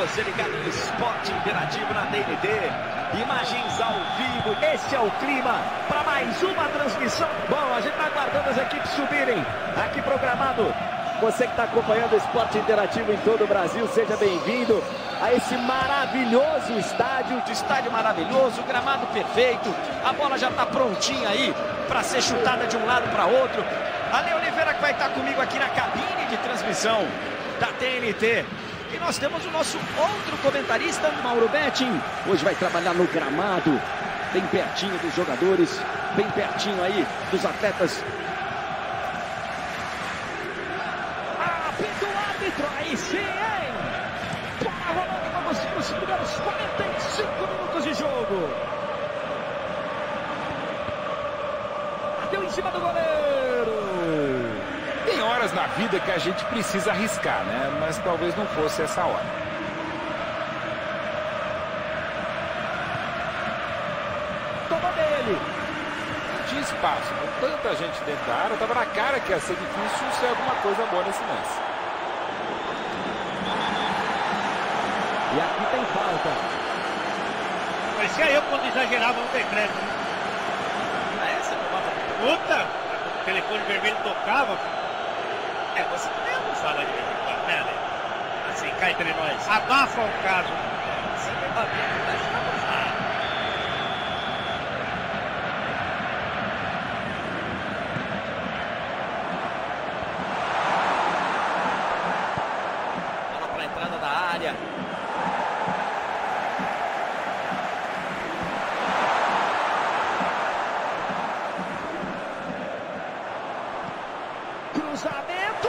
você ligado no Esporte Interativo na TNT. Imagens ao vivo, esse é o clima para mais uma transmissão. Bom, a gente está aguardando as equipes subirem aqui programado. Você que está acompanhando o Esporte Interativo em todo o Brasil, seja bem-vindo a esse maravilhoso estádio. Estádio maravilhoso, gramado perfeito, a bola já está prontinha aí para ser chutada de um lado para outro. Ale Oliveira que vai estar comigo aqui na cabine de transmissão da TNT. E nós temos o nosso outro comentarista, Mauro Betting. Hoje vai trabalhar no gramado, bem pertinho dos jogadores, bem pertinho aí dos atletas. Apita o árbitro, aí sim, hein? Bola rolando, vamos nos primeiros 45 minutos de jogo. Bateu em cima do goleiro horas na vida que a gente precisa arriscar, né? Mas talvez não fosse essa hora. Toma dele. Não tinha espaço, com tanta gente dentro da área, tava na cara que ia ser difícil ser alguma coisa boa nesse lance. E aqui tem falta. Parecia eu quando exagerava no decreto. Ah, essa é Puta! O telefone vermelho tocava. Você também abusava de vez em quando, né, Assim, cá entre nós. Abafa o caso. É, você me bateu, mas abusar. Bola para a entrada da área. Cruzamento.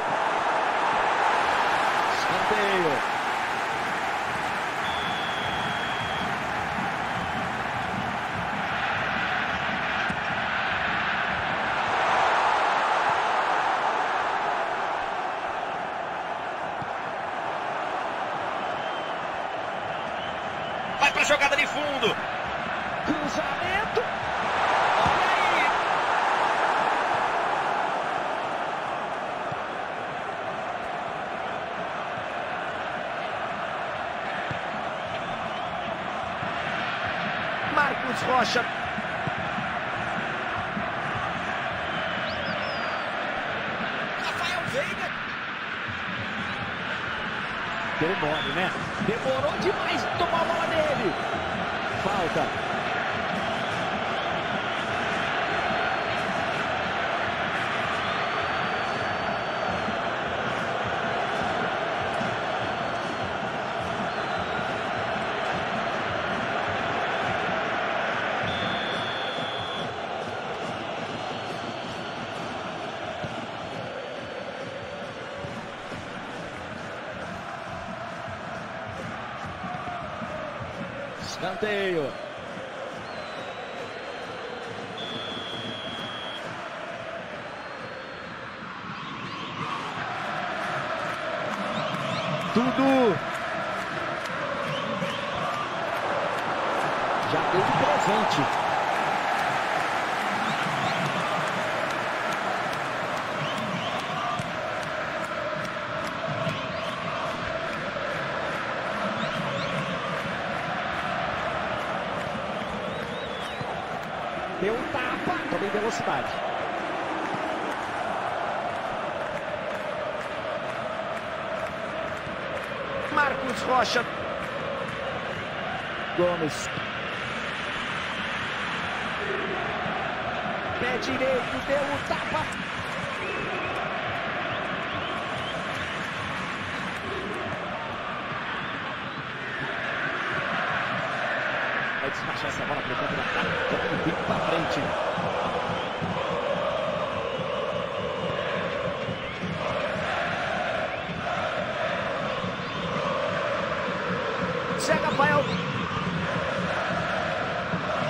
Escanteio. Vai para a jogada de fundo. Cruzamento. Olha aí. Marcos Rocha. Rafael Veiga. Deu mole, né? Demorou demais tomar a bola dele. Falta. Escanteio. Dudu. Já deu de presente. Deu um tapa, também velocidade. Marcos Rocha. Gomes. Pé direito, deu o tapa. Vai despachar essa bola para o campo da ataque. Jogando bem para frente. Zé Rafael.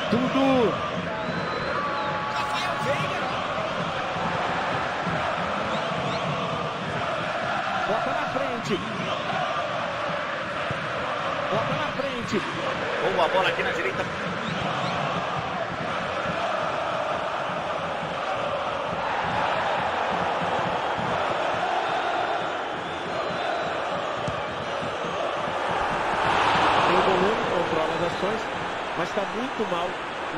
Dudu. Rafael Veiga. Bota na frente. Bota na frente. Boa bola aqui na direita. finalizações, mas está muito mal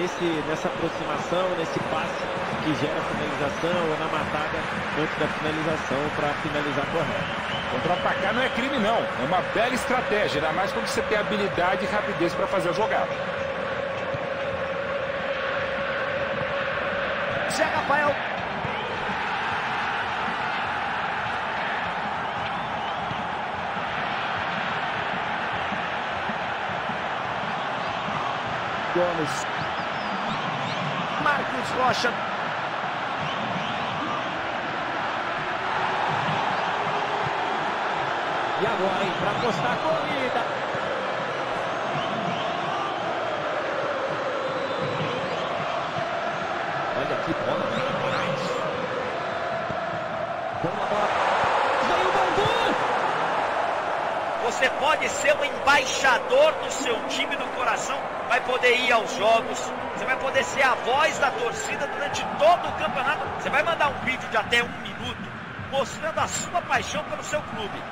nesse, nessa aproximação, nesse passe que gera finalização ou na matada antes da finalização para finalizar correto. Contra-atacar não é crime, não. É uma bela estratégia, ainda mais quando você tem habilidade e rapidez para fazer a jogada. Zé Rafael. Gomes. Rocha. E agora, hein, para apostar a corrida. Olha que bola. Boa bola. O! Você pode ser um embaixador do seu time do coração, vai poder ir aos jogos, poder ser a voz da torcida durante todo o campeonato. Você vai mandar um vídeo de até um minuto mostrando a sua paixão pelo seu clube.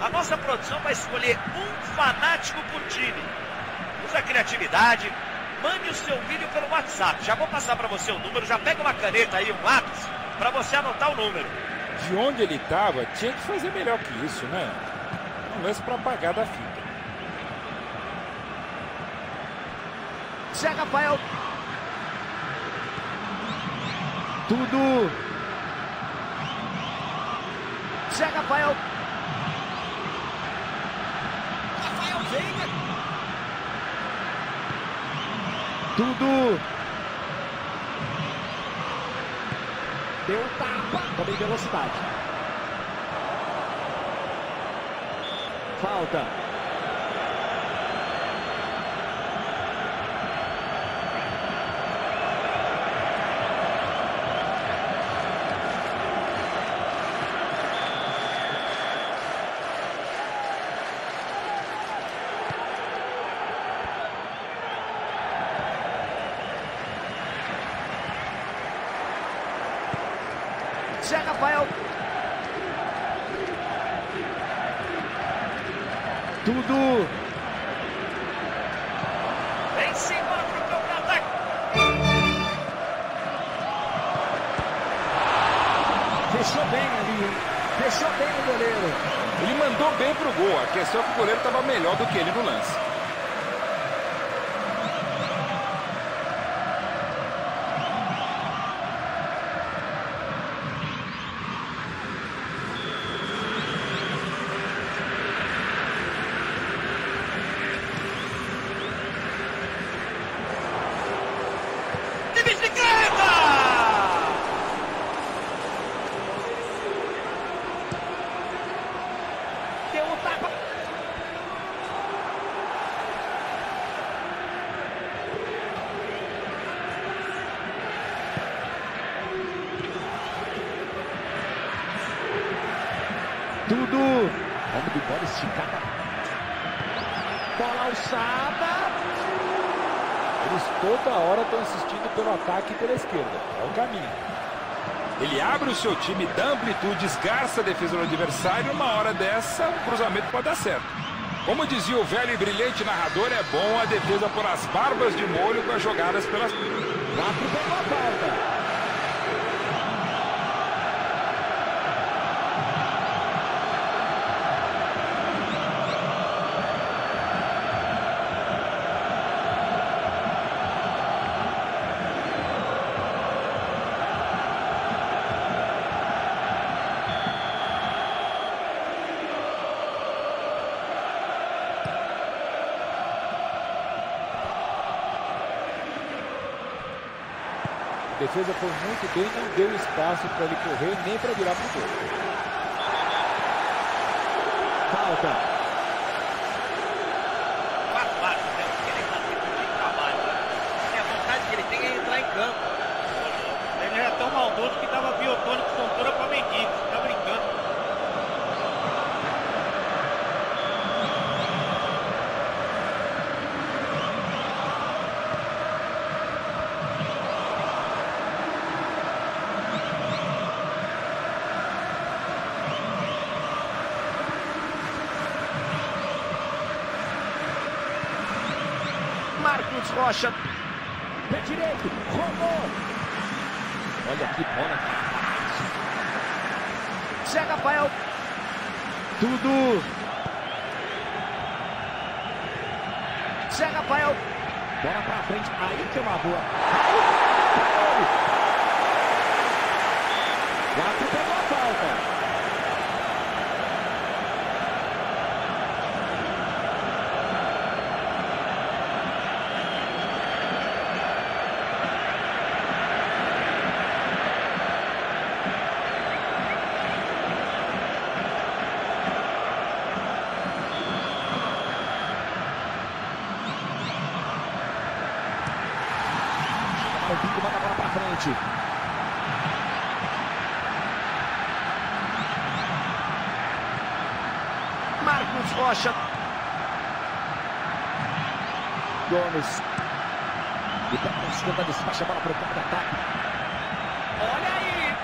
A nossa produção vai escolher um fanático por time. Use a criatividade, mande o seu vídeo pelo WhatsApp. Já vou passar para você o número, já pega uma caneta aí, um lápis, para você anotar o número. De onde ele estava, tinha que fazer melhor que isso, né? Um lance para apagar da fita. Zé Rafael. Tudo. Zé Rafael. Rafael Veiga. Tudo. Deu um tapa. Também velocidade. Falta. O seu time, dá amplitude, esgarça a defesa do adversário. Uma hora dessa, o cruzamento pode dar certo. Como dizia o velho e brilhante narrador, é bom a defesa por as barbas de molho com as jogadas pelas. Bem, não deu espaço para ele correr nem para virar pro gol. Falta. Quatro lados, né? Ele tá tendo muito trabalho. né? E a vontade que ele tem é entrar em campo. Ele era tão maldoso que dava biotônico fontura pra mendigo. Você tá brincando. Marcos Rocha. Pé direito, rolou. Olha que bola. Zé Rafael. Tudo. Zé Rafael. Bola pra frente. Aí que é uma boa. Aí. Quatro pegou a falta. O Pinto manda a bola pra frente. Marcos Rocha. Gomes. E pega a esquerda, despacha a bola para o campo de ataque. Olha aí!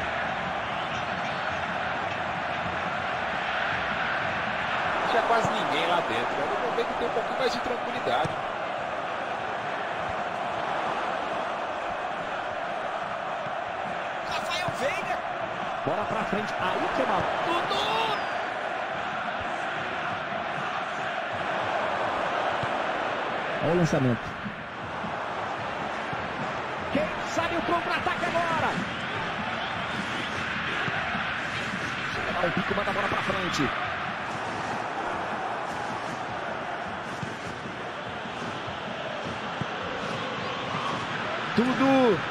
Não tinha quase ninguém lá dentro. Era o momento de ter um pouquinho mais de tranquilidade. Rafael Veiga. Bola pra frente. Aí que é. Dudu! Olha o lançamento. Quem sabe o contra-ataque agora? Chega lá, o Pico manda a bola pra frente. Tudo.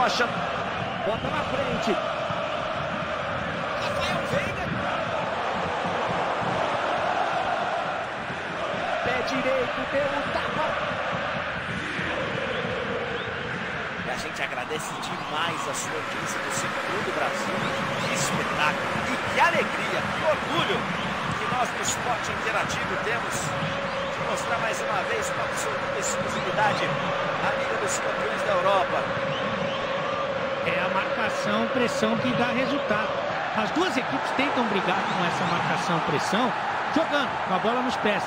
Rocha. Bota na frente. Rafael Veiga. Pé direito, deu um tapa. E a gente agradece demais a sua audiência do Centro do Brasil. Que espetáculo e que alegria, que orgulho que nós do esporte interativo temos mostrar mais uma vez com absoluta exclusividade a Liga dos Campeões da Europa. Marcação, pressão que dá resultado. As duas equipes tentam brigar com essa marcação, pressão, jogando com a bola nos pés.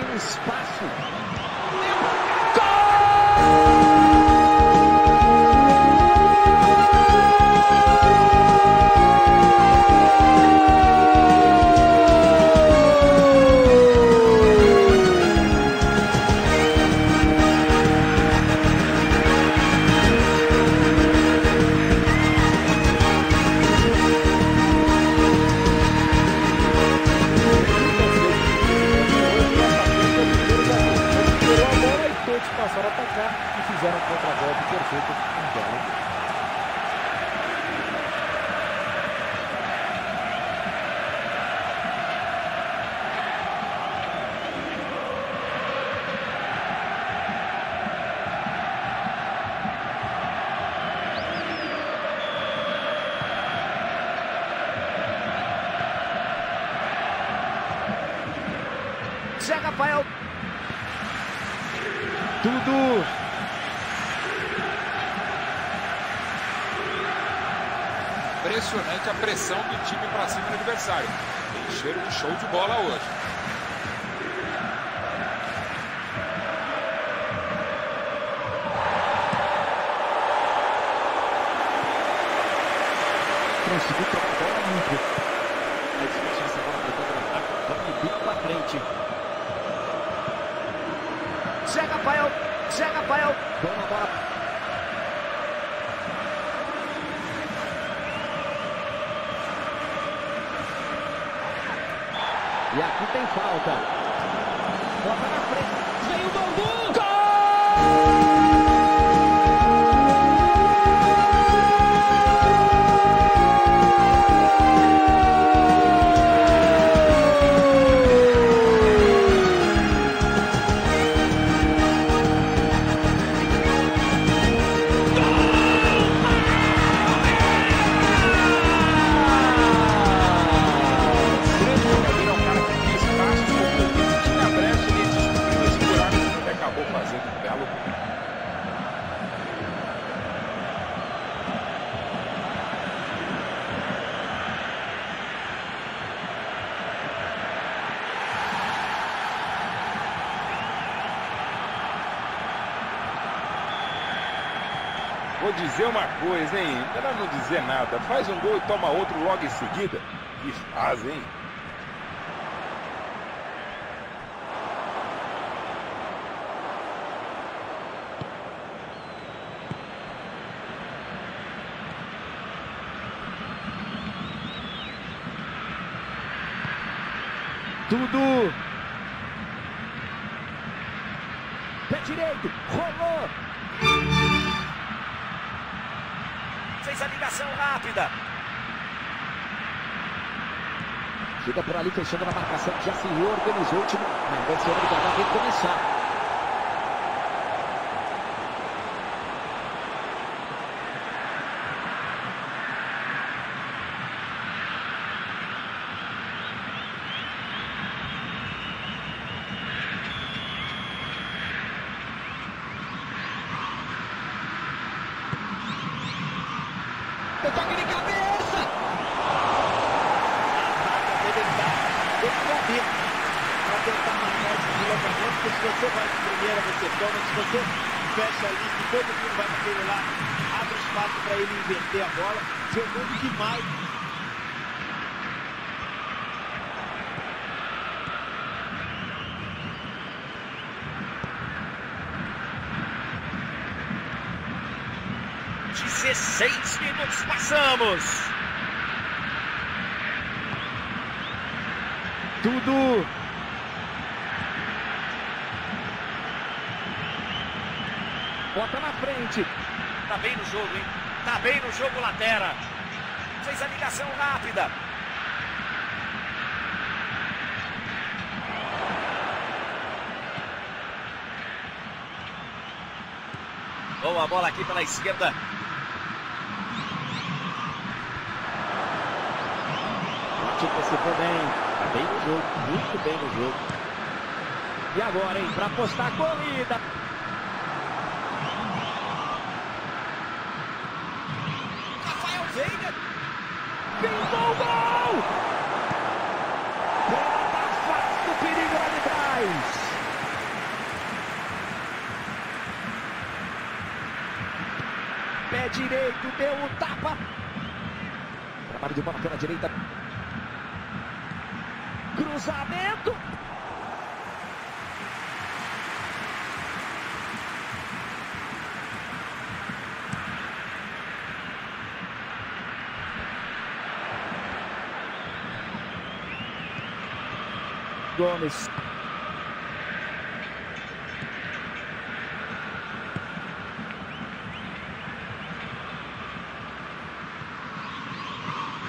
things. nada. Faz um gol e toma outro logo em seguida. Que fazem, hein? rápida. Chega por ali, fechando na marcação, já se reorganizou o time. Vai ser obrigado a recomeçar. Jogo, Latera. Fez a ligação rápida. Boa bola aqui pela esquerda. Antecipou bem. Tá bem no jogo. Muito bem no jogo. E agora, hein? Pra apostar a corrida. Rafael Veiga. Pintou o gol! Bola da face do perigo lá de trás. Pé direito, deu o tapa. Trabalho de bola pela direita. Cruzamento. Gomes.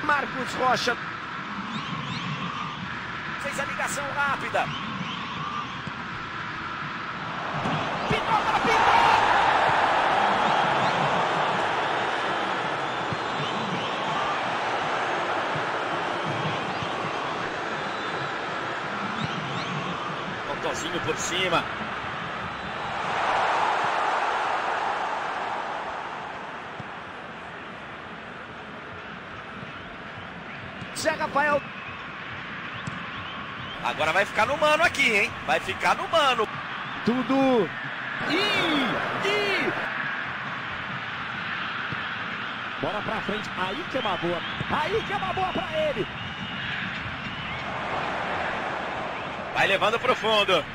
Marcos Rocha. Fez a ligação rápida. Pintou, por cima. Zé Rafael. Agora vai ficar no mano aqui, hein? Vai ficar no mano. Tudo. E, e. Bola pra frente. Aí que é uma boa. Aí que é uma boa pra ele. Vai levando pro fundo.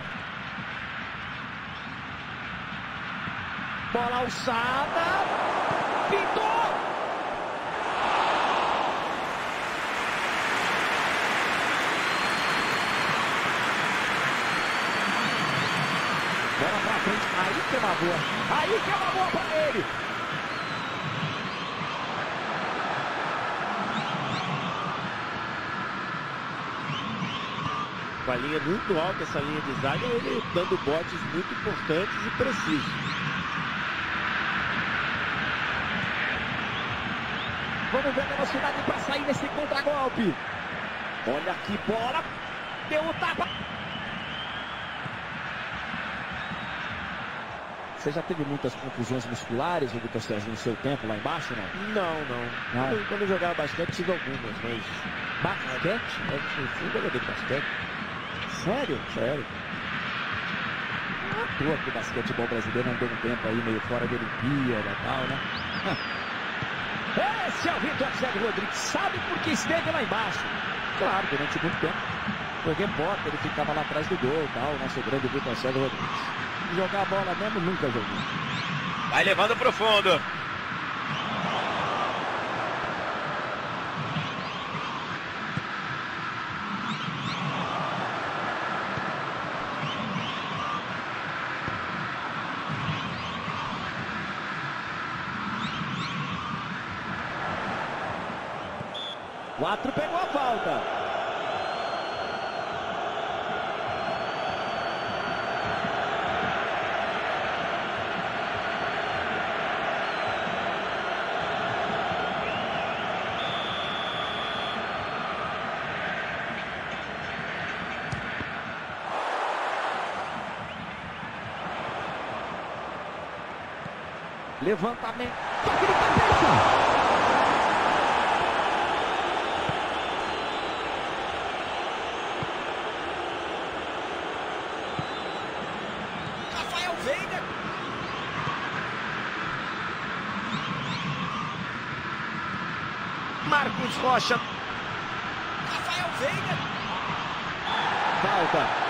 Bola alçada. Pintou. Bola pra frente. Aí que é uma boa. Aí que é uma boa pra ele. Com a linha muito alta, essa linha de zaga, ele dando botes muito importantes e precisos. Vamos ver a velocidade para sair nesse contragolpe. Olha que bola. Deu o tapa. Você já teve muitas confusões musculares, Vitor Sérgio, no seu tempo lá embaixo, não? Não, não. Não. Quando, quando eu jogava basquete, tive algumas, mas. Basquete? Eu fui jogador de basquete. Sério? Sério. Não é à toa que o basquetebol brasileiro andou um tempo aí meio fora da Olimpíada e tal, né? Esse é o Vitor Sérgio Rodrigues. Sabe por que esteve lá embaixo? Claro, durante muito tempo. Foi repórter, ele ficava lá atrás do gol tal, o nosso grande Vitor Sérgio Rodrigues. Jogar a bola mesmo, nunca jogou. Vai levando pro fundo. Quatro pegou a falta. Levantamento. Toque de cabeça. Rafael Veiga. Marcos Rocha. Rafael Veiga. Falta.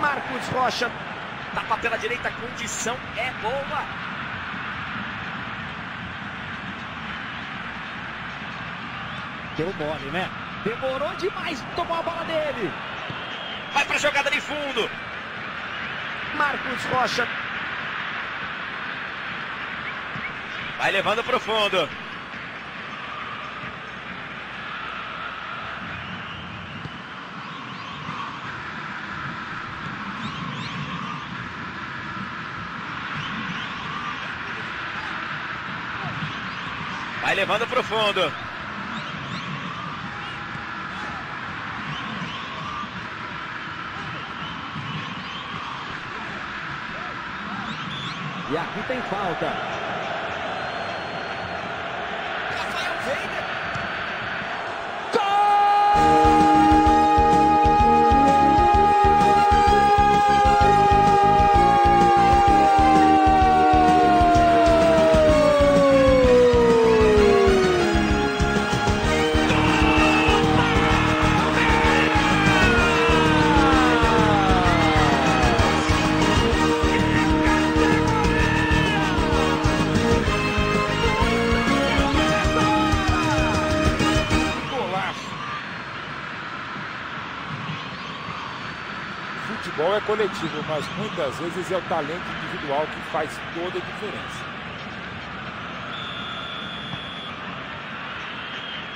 Marcos Rocha. Tapa pela direita, condição é boa. Deu mole, né? Demorou demais, tomou a bola dele. Vai pra jogada de fundo. Marcos Rocha. Vai levando pro fundo. Vai levando pro fundo. E aqui tem falta. Coletivo, mas muitas vezes é o talento individual que faz toda a diferença.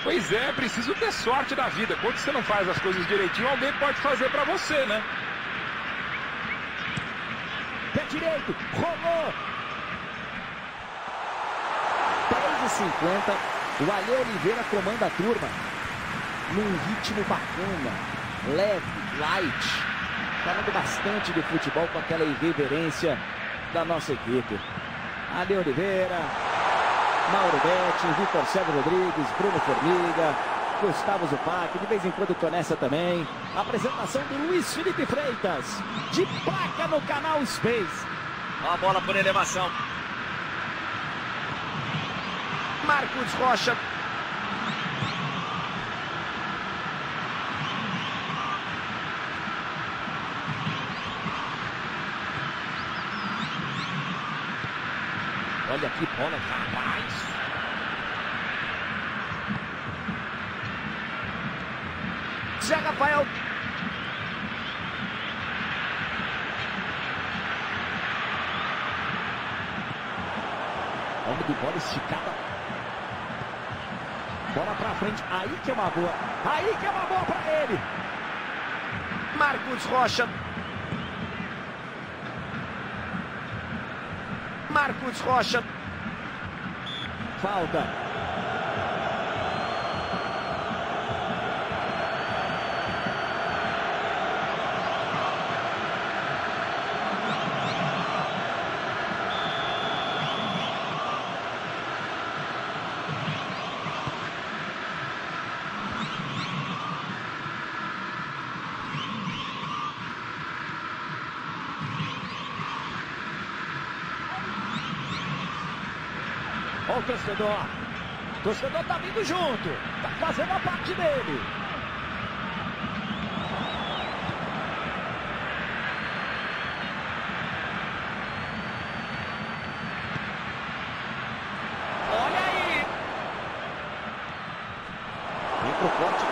Pois é, preciso ter sorte da vida. Quando você não faz as coisas direitinho, alguém pode fazer pra você, né? Pé direito, rolou. 3 e 50 o Ale Oliveira comanda a turma. Num ritmo bacana, leve, light. Falando bastante de futebol com aquela irreverência da nossa equipe. Ale Oliveira, Mauro Betti, Vitor Sérgio Rodrigues, Bruno Formiga, Gustavo Zupac, de vez em quando Tonessa também. Apresentação do Luiz Felipe Freitas, de placa no canal Space. Ó a bola por elevação. Marcos Rocha. Olha que bola, rapaz. Zé Rafael. Homem de bola esticada. Bola pra frente. Aí que é uma boa. Aí que é uma boa pra ele. Marcos Rocha. Marcos Rocha. Falta. Torcedor. Torcedor tá vindo junto. Tá fazendo a parte dele. Olha aí. Vem pro corte.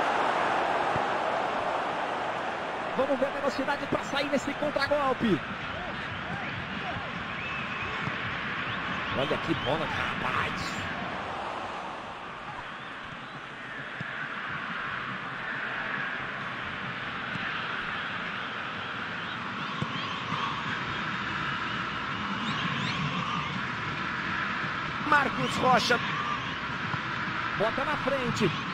Vamos ver a velocidade para sair nesse contragolpe. Olha que bola, rapaz. Marcos Rocha. Bota na frente.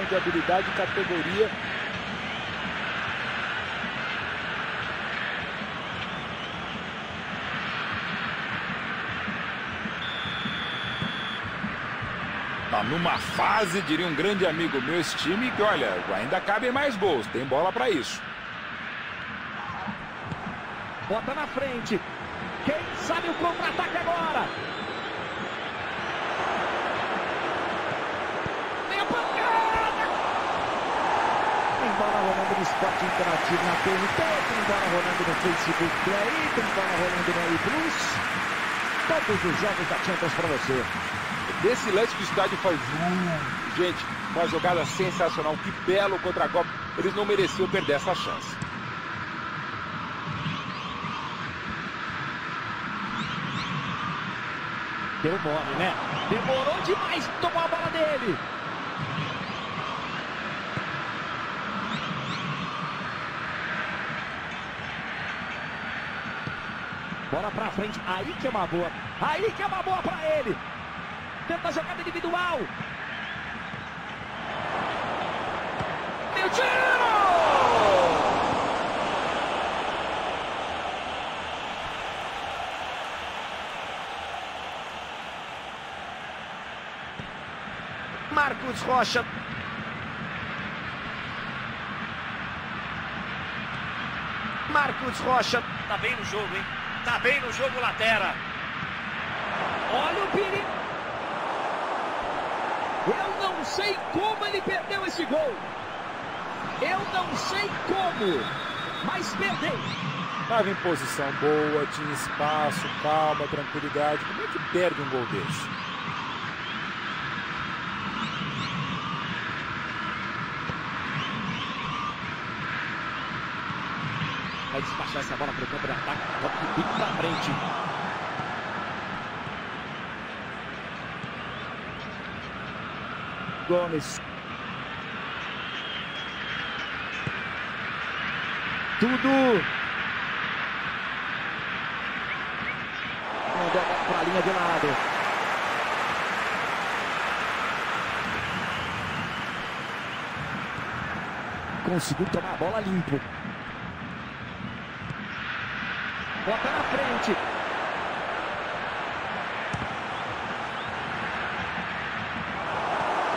De habilidade e categoria. Tá numa fase, diria um grande amigo meu, esse time que, olha, ainda cabem mais gols, tem bola para isso. Bota na frente. Quem sabe o contra-ataque agora? Vem a pancada! Tem bola rolando no esporte interativo na TNT, tem bola rolando no Facebook Play, tem bola rolando no A Plus. Todos os jogos da Champions para você. Desse lance que o estádio faz. Gente, uma jogada sensacional. Que belo contra a Copa. Eles não mereciam perder essa chance. Deu mole, né? Demorou demais, tomou a bola dele. Frente, aí que é uma boa. Aí que é uma boa pra ele. Tenta a jogada individual. Meu tiro! Marcos Rocha. Marcos Rocha. Tá bem no jogo, hein? Bem no jogo, Latera. Olha o perigo. Eu não sei como ele perdeu esse gol. Eu não sei como, mas perdeu. Estava em posição boa, tinha espaço, calma, tranquilidade. Como é que perde um gol desse? Despachar essa bola para o campo de ataque. O pico para frente. Gomes. Tudo. Mandou para a linha de lado. Conseguiu tomar a bola limpo. Bota na frente.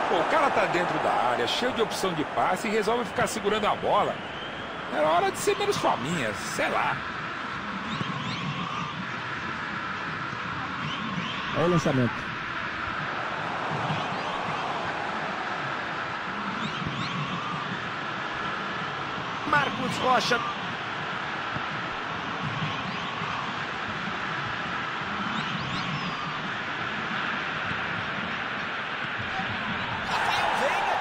Pô, o cara tá dentro da área, cheio de opção de passe e resolve ficar segurando a bola. Era hora de ser menos faminha, sei lá. Olha o lançamento. Marcos Rocha. Rafael Veiga.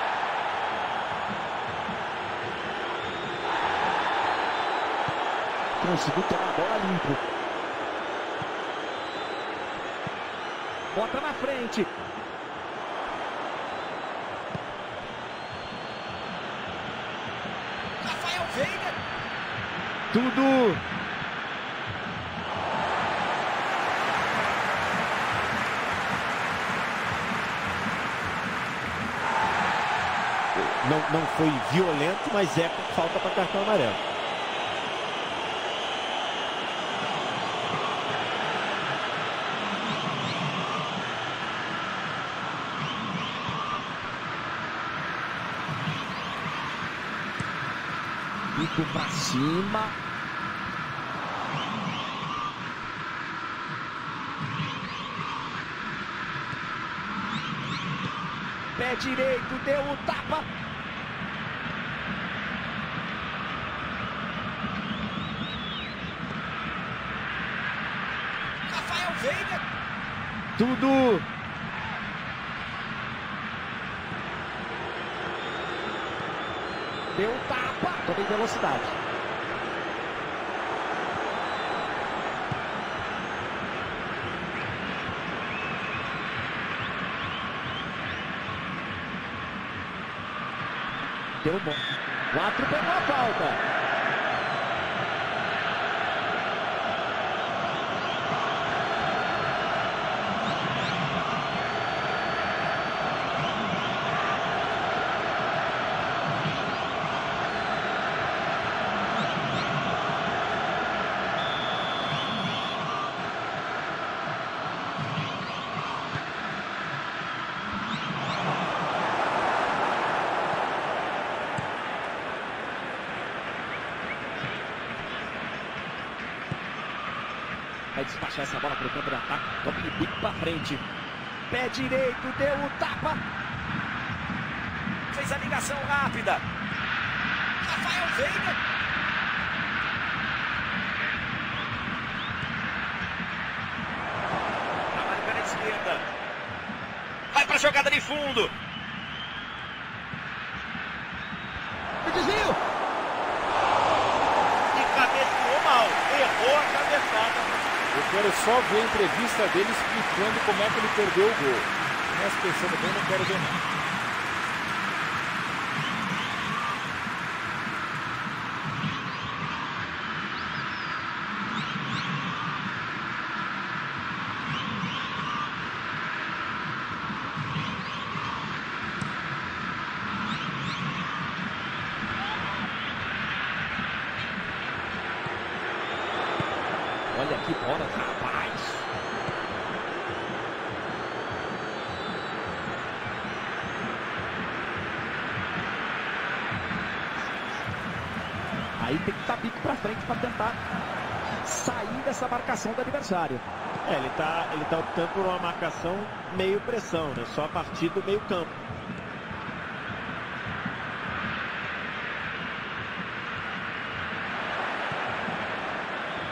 Conseguiu tomar a bola limpo. Bota na frente. Rafael Veiga. Tudo. Não, não foi violento, mas é falta para cartão amarelo. Bico pra cima. Pé direito, deu o tapa. Veiga. Tudo. Deu tapa. Toda em velocidade. Deu bom. Quatro pegou a falta. Vai despachar essa bola para o campo de ataque. Toque de bico para frente. Pé direito, deu o tapa. Fez a ligação rápida. Rafael Veiga. Trabalho pela esquerda. Vai para a jogada de fundo. O desvio. E cabeceou mal. Errou a cabeçada. Eu quero só ver a entrevista dele explicando como é que ele perdeu o gol. Começa pensando bem, não quero ver não. Olha que bola, rapaz. Aí tem que dar bico pra frente para tentar sair dessa marcação do adversário. É, ele tá, ele tá optando por uma marcação meio pressão, né? Só a partir do meio campo.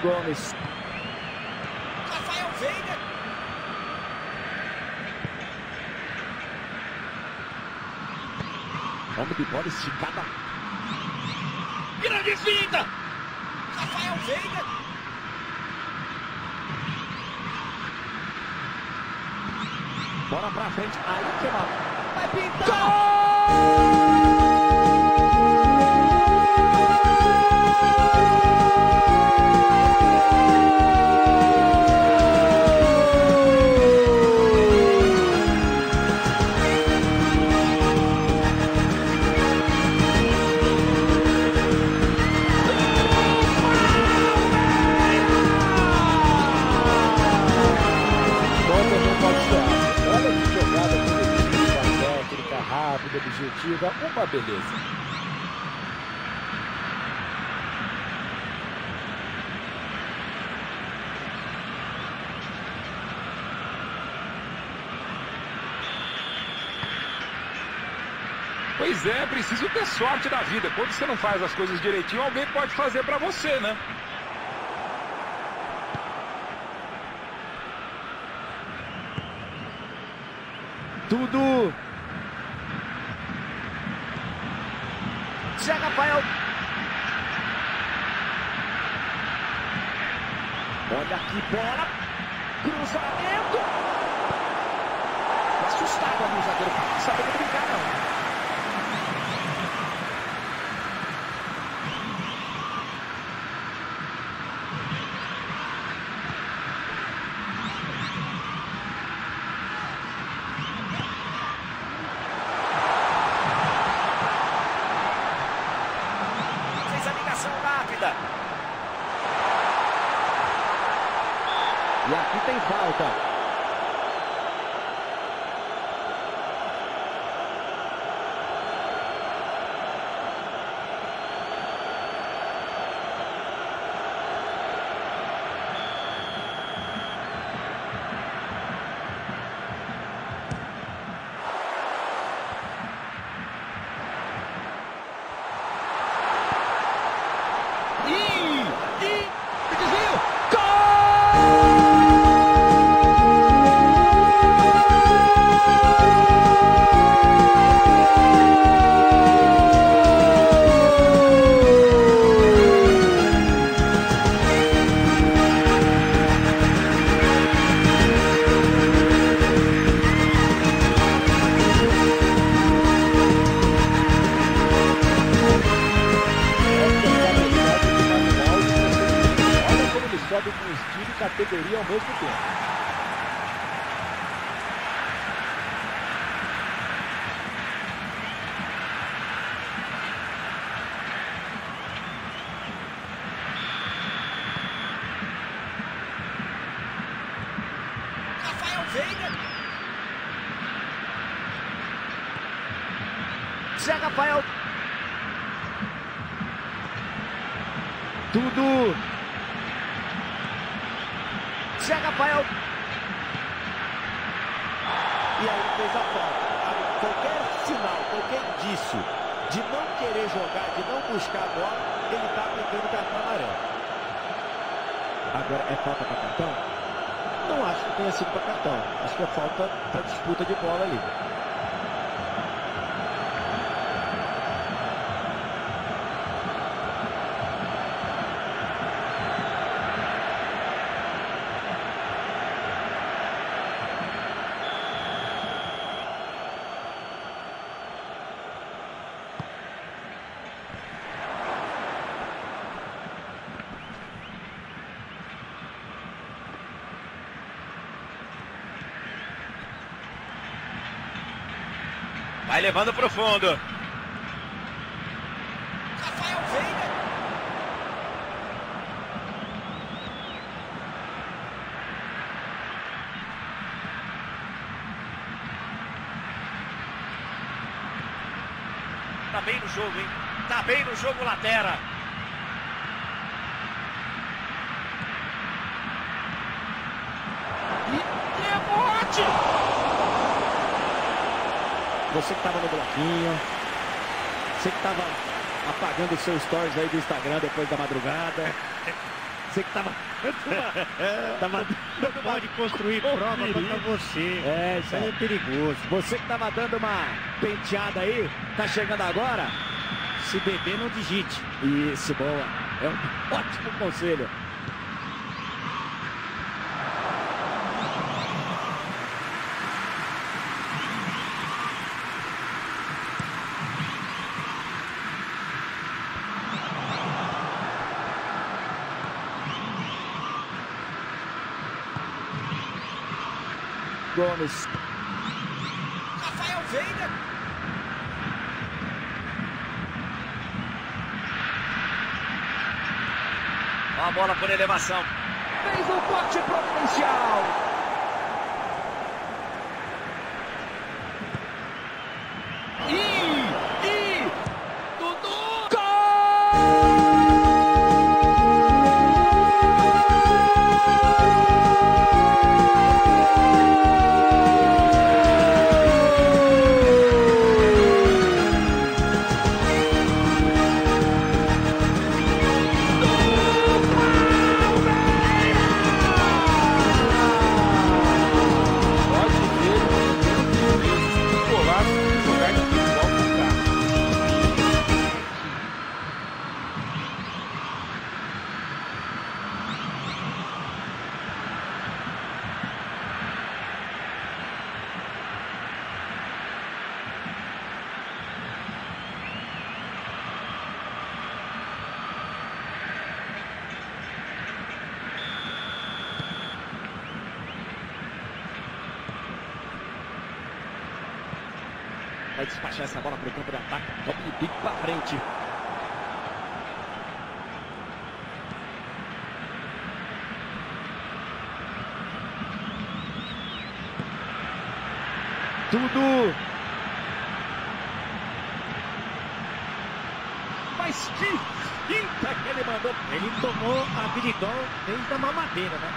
Gomes. Rafael Veiga. Vamos de bola esticada. Grande finta. Rafael Veiga. Bola pra frente. Aí que mal. Vai pintar. Futebol objetiva, uma beleza. Pois é, preciso ter sorte da vida. Quando você não faz as coisas direitinho, alguém pode fazer pra você, né? Tudo. Vai levando pro fundo. Rafael Veiga. Tá bem no jogo, hein? Tá bem no jogo, Latera. E rebote! Você que estava no bloquinho, você que estava os seus stories aí do Instagram depois da madrugada, você que estava... tava Não pode construir prova contra você. É, isso aí. é perigoso. Você que estava dando uma penteada aí, tá chegando agora? Se beber, não digite. Isso, boa. É um ótimo conselho. Gomes. Rafael Veiga. A bola por elevação. Fez o corte providencial.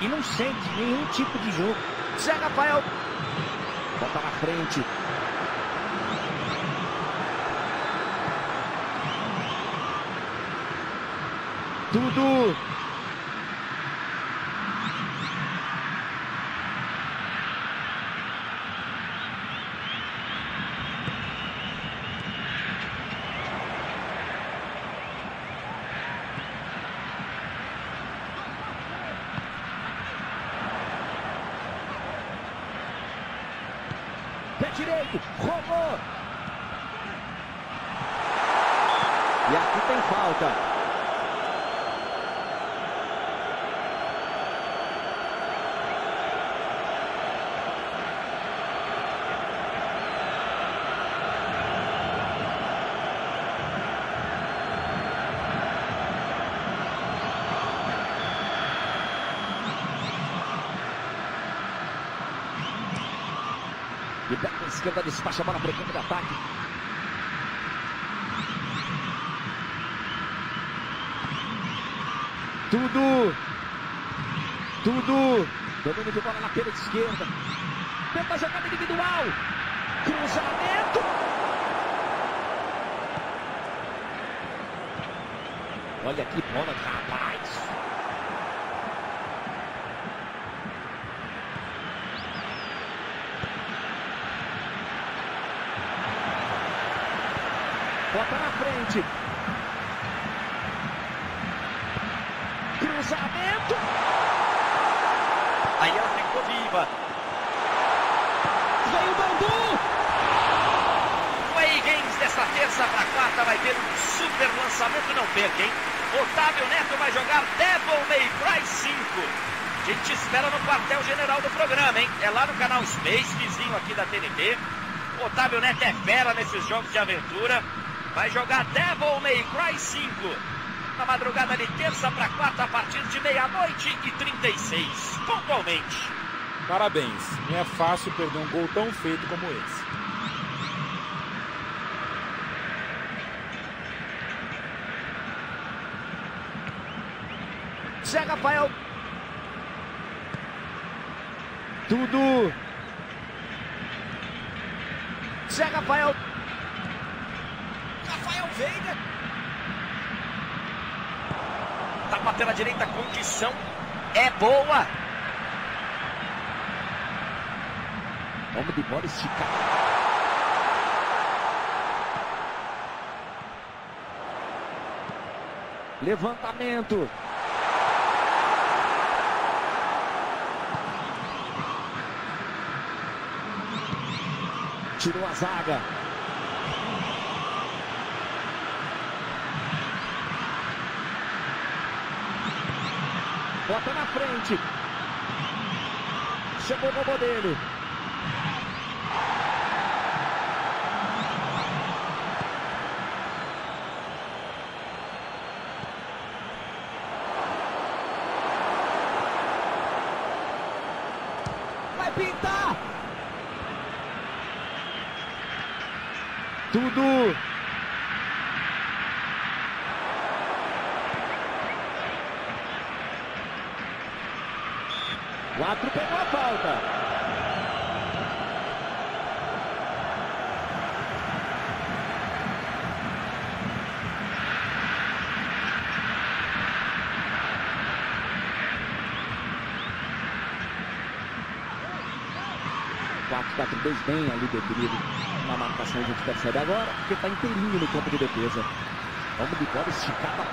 E não sente nenhum tipo de jogo. Zé Rafael. Bota na frente. Tudo. Pé direito, rolou. E aqui tem falta. Esquerda despacha a bola para o campo de ataque. Tudo. Tudo. Domínio de bola na perna esquerda. Tenta a jogada individual. Cruzamento. Olha que bola, rapaz. Bota na frente. Cruzamento. Aí ela ficou viva. Veio o Bandu. O Way Games dessa terça para quarta vai ter um super lançamento. Não perca, hein? Otávio Neto vai jogar Devil May Cry 5. A gente espera no quartel-general do programa, hein? É lá no canal Space, vizinho aqui da TNT. Otávio Neto é fera nesses jogos de aventura. Vai jogar Devil May Cry 5 na madrugada de terça para quarta a partir de meia-noite e 36, pontualmente. Parabéns, não é fácil perder um gol tão feito como esse. Zé Rafael. Tudo. Zé Rafael. Rafael Veiga. Tapa pela direita, condição é boa. Vamos de bola esticada. Levantamento. Tirou a zaga. Bota na frente. Chegou o robô dele. Vai pintar. Tudo. Quatro pegou a falta. Quatro, bem ali definido na marcação, a gente percebe agora, porque está inteirinho no campo de defesa. Vamos de bola esticada.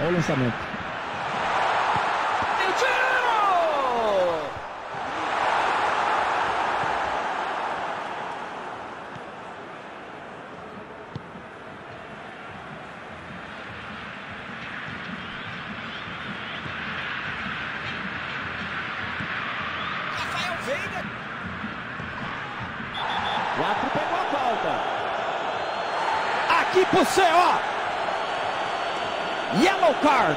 Olha o lançamento. E o tiro! Rafael Veiga. Quatro pegou a falta. Aqui pro CO. Yellow card.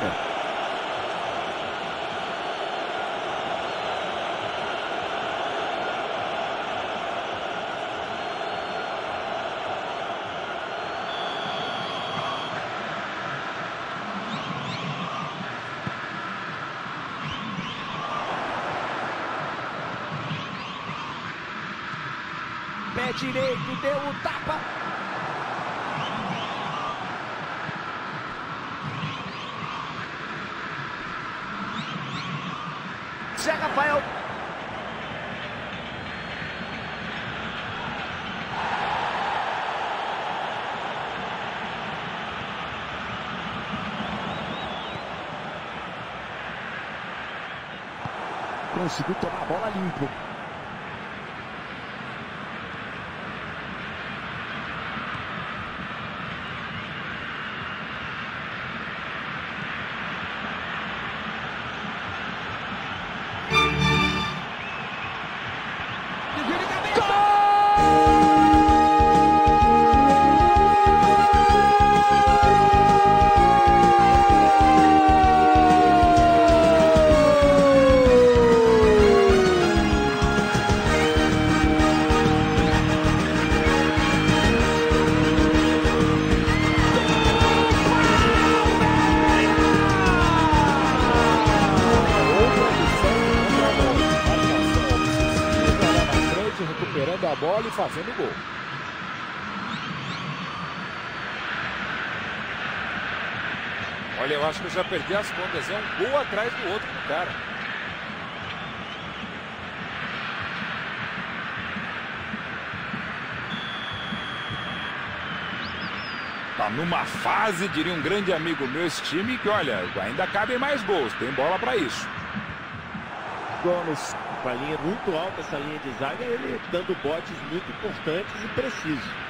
Pé direito, deu o tapa. Zé Rafael. Perdi as contas. É um gol atrás do outro cara. Tá numa fase, diria um grande amigo meu, esse time, que olha, ainda cabem mais gols. Tem bola para isso. Gomes, com a linha muito alta, essa linha de zaga, ele dando botes muito importantes e precisos.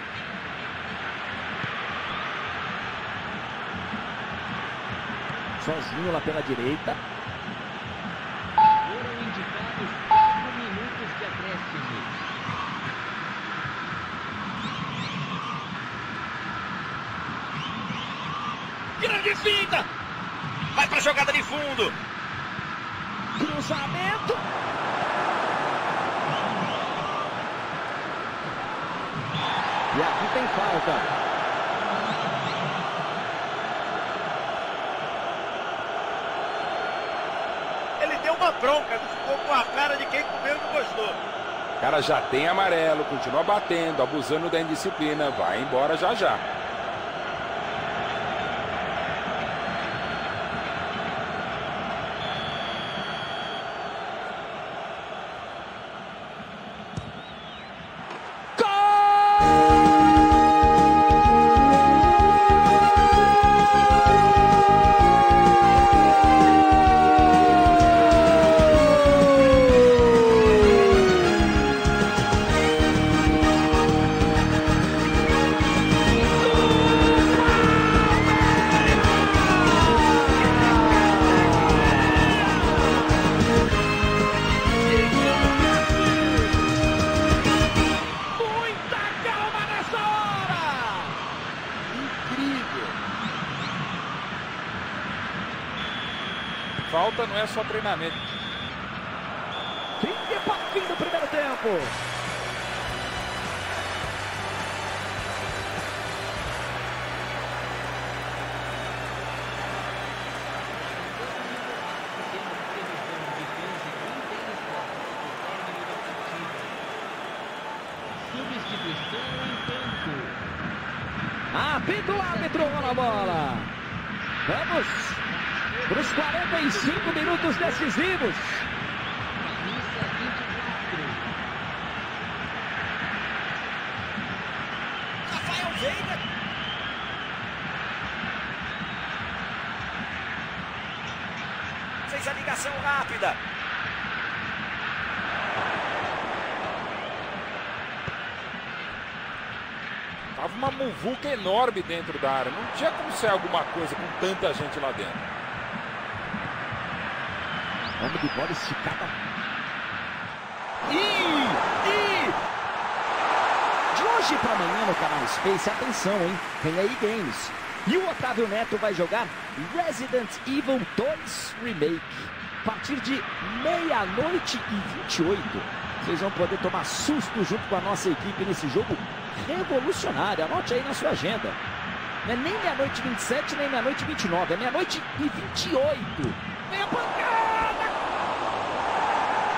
Sozinho lá pela direita. Foram indicados 4 minutos de acréscimo. Grande finta! Vai pra jogada de fundo. Cruzamento. E aqui tem falta. Ele deu uma bronca, ficou com a cara de quem comeu e não gostou. O cara já tem amarelo, continua batendo, abusando da indisciplina. Vai embora já já. Não é só treinamento. Fim de partida do primeiro tempo. Temos previsão de 15 34 para o término da partida. Substituição em campo. Apita o árbitro, rola a bola. Vamos para os 45 minutos decisivos. Camisa 24. Rafael Veiga. Fez a ligação rápida. Tava uma muvuca enorme dentro da área. Não tinha como ser alguma coisa com tanta gente lá dentro. Vamos de bola esticada. E, e... De hoje para amanhã no canal Space, atenção, hein? Tem aí games. E o Otávio Neto vai jogar Resident Evil 2 Remake. A partir de meia-noite e 28. Vocês vão poder tomar susto junto com a nossa equipe nesse jogo revolucionário. Anote aí na sua agenda. Não é nem meia-noite e 27, nem meia-noite e 29. É meia-noite e 28. Vem a pancada!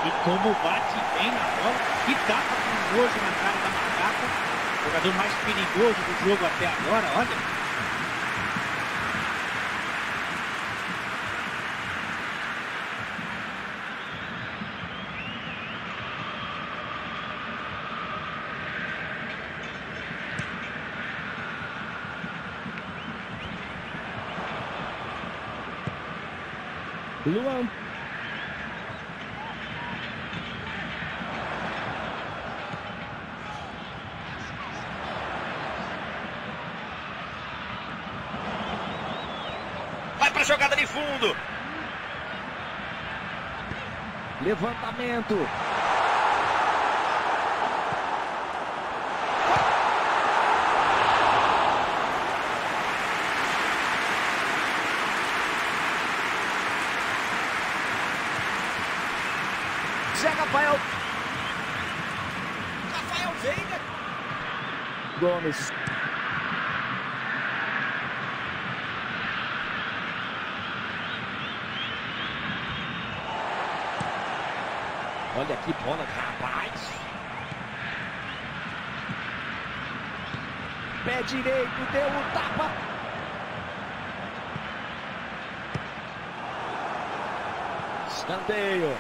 E como bate bem na bola, que tapa com nojo na cara da macaca. Jogador mais perigoso do jogo até agora, olha. Luan. Vai pra jogada de fundo. Levantamento. Zé Rafael Rafael Veiga. Gomes. Olha que bola, rapaz. pé direito, deu o tapa. Escanteio.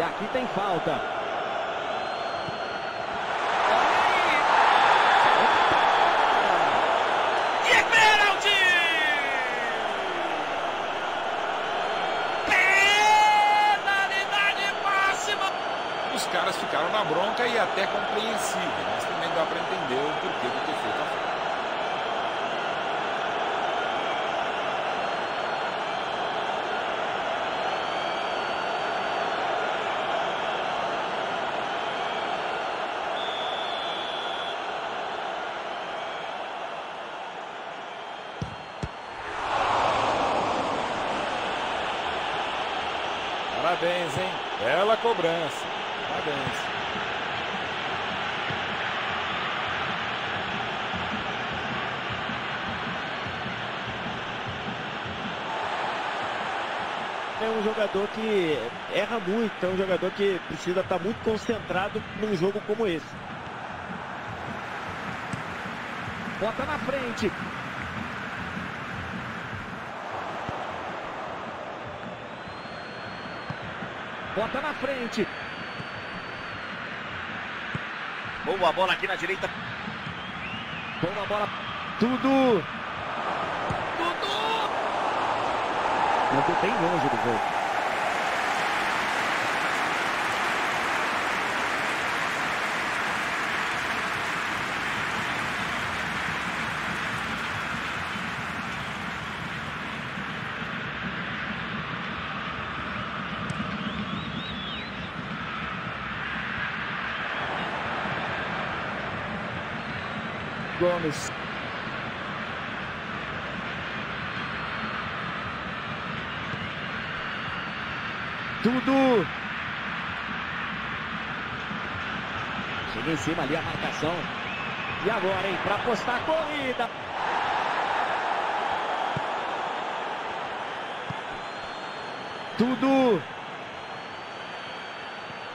E aqui tem falta. E é pênalti! Penalidade máxima! Os caras ficaram na bronca e até compreensível, mas também dá para entender o porquê de ter feito a falta. Parabéns, hein? Bela cobrança. Parabéns. É um jogador que erra muito, é um jogador que precisa estar muito concentrado num jogo como esse. Bota na frente. Bota na frente. Boa bola aqui na direita. Boa bola. Tudo. Mandou bem longe do gol. Gomes. Tudo. Chega em cima ali a marcação. E agora, hein? Para apostar a corrida. Tudo.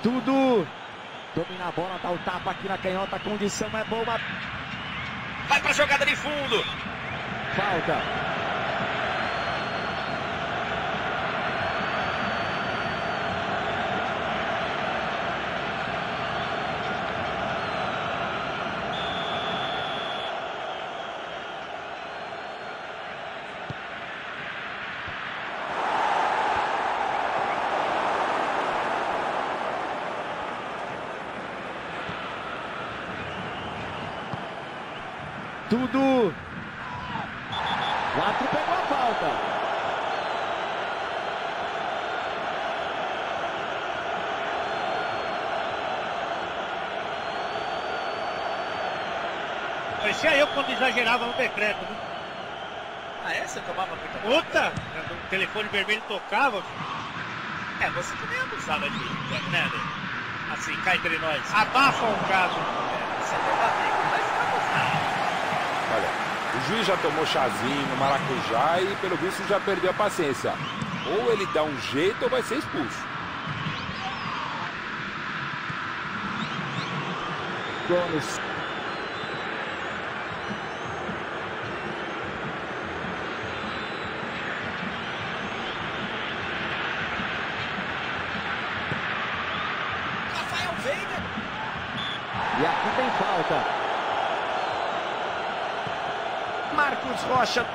Tudo. Domina a bola, dá o tapa aqui na canhota. A condição é boa. Jogada de fundo. Falta. Tudo. O árbitro pegou a falta. Parecia eu quando exagerava no decreto, né? Ah, é? Você tomava muita! O telefone vermelho tocava. É, você também abusava de né? Assim, cá entre nós. Abafa o caso. Você é meu amigo, mas abusava. Olha, o juiz já tomou chazinho, maracujá e pelo visto já perdeu a paciência. Ou ele dá um jeito ou vai ser expulso. Rafael Veiga. E aqui tem falta. Marcos Rocha.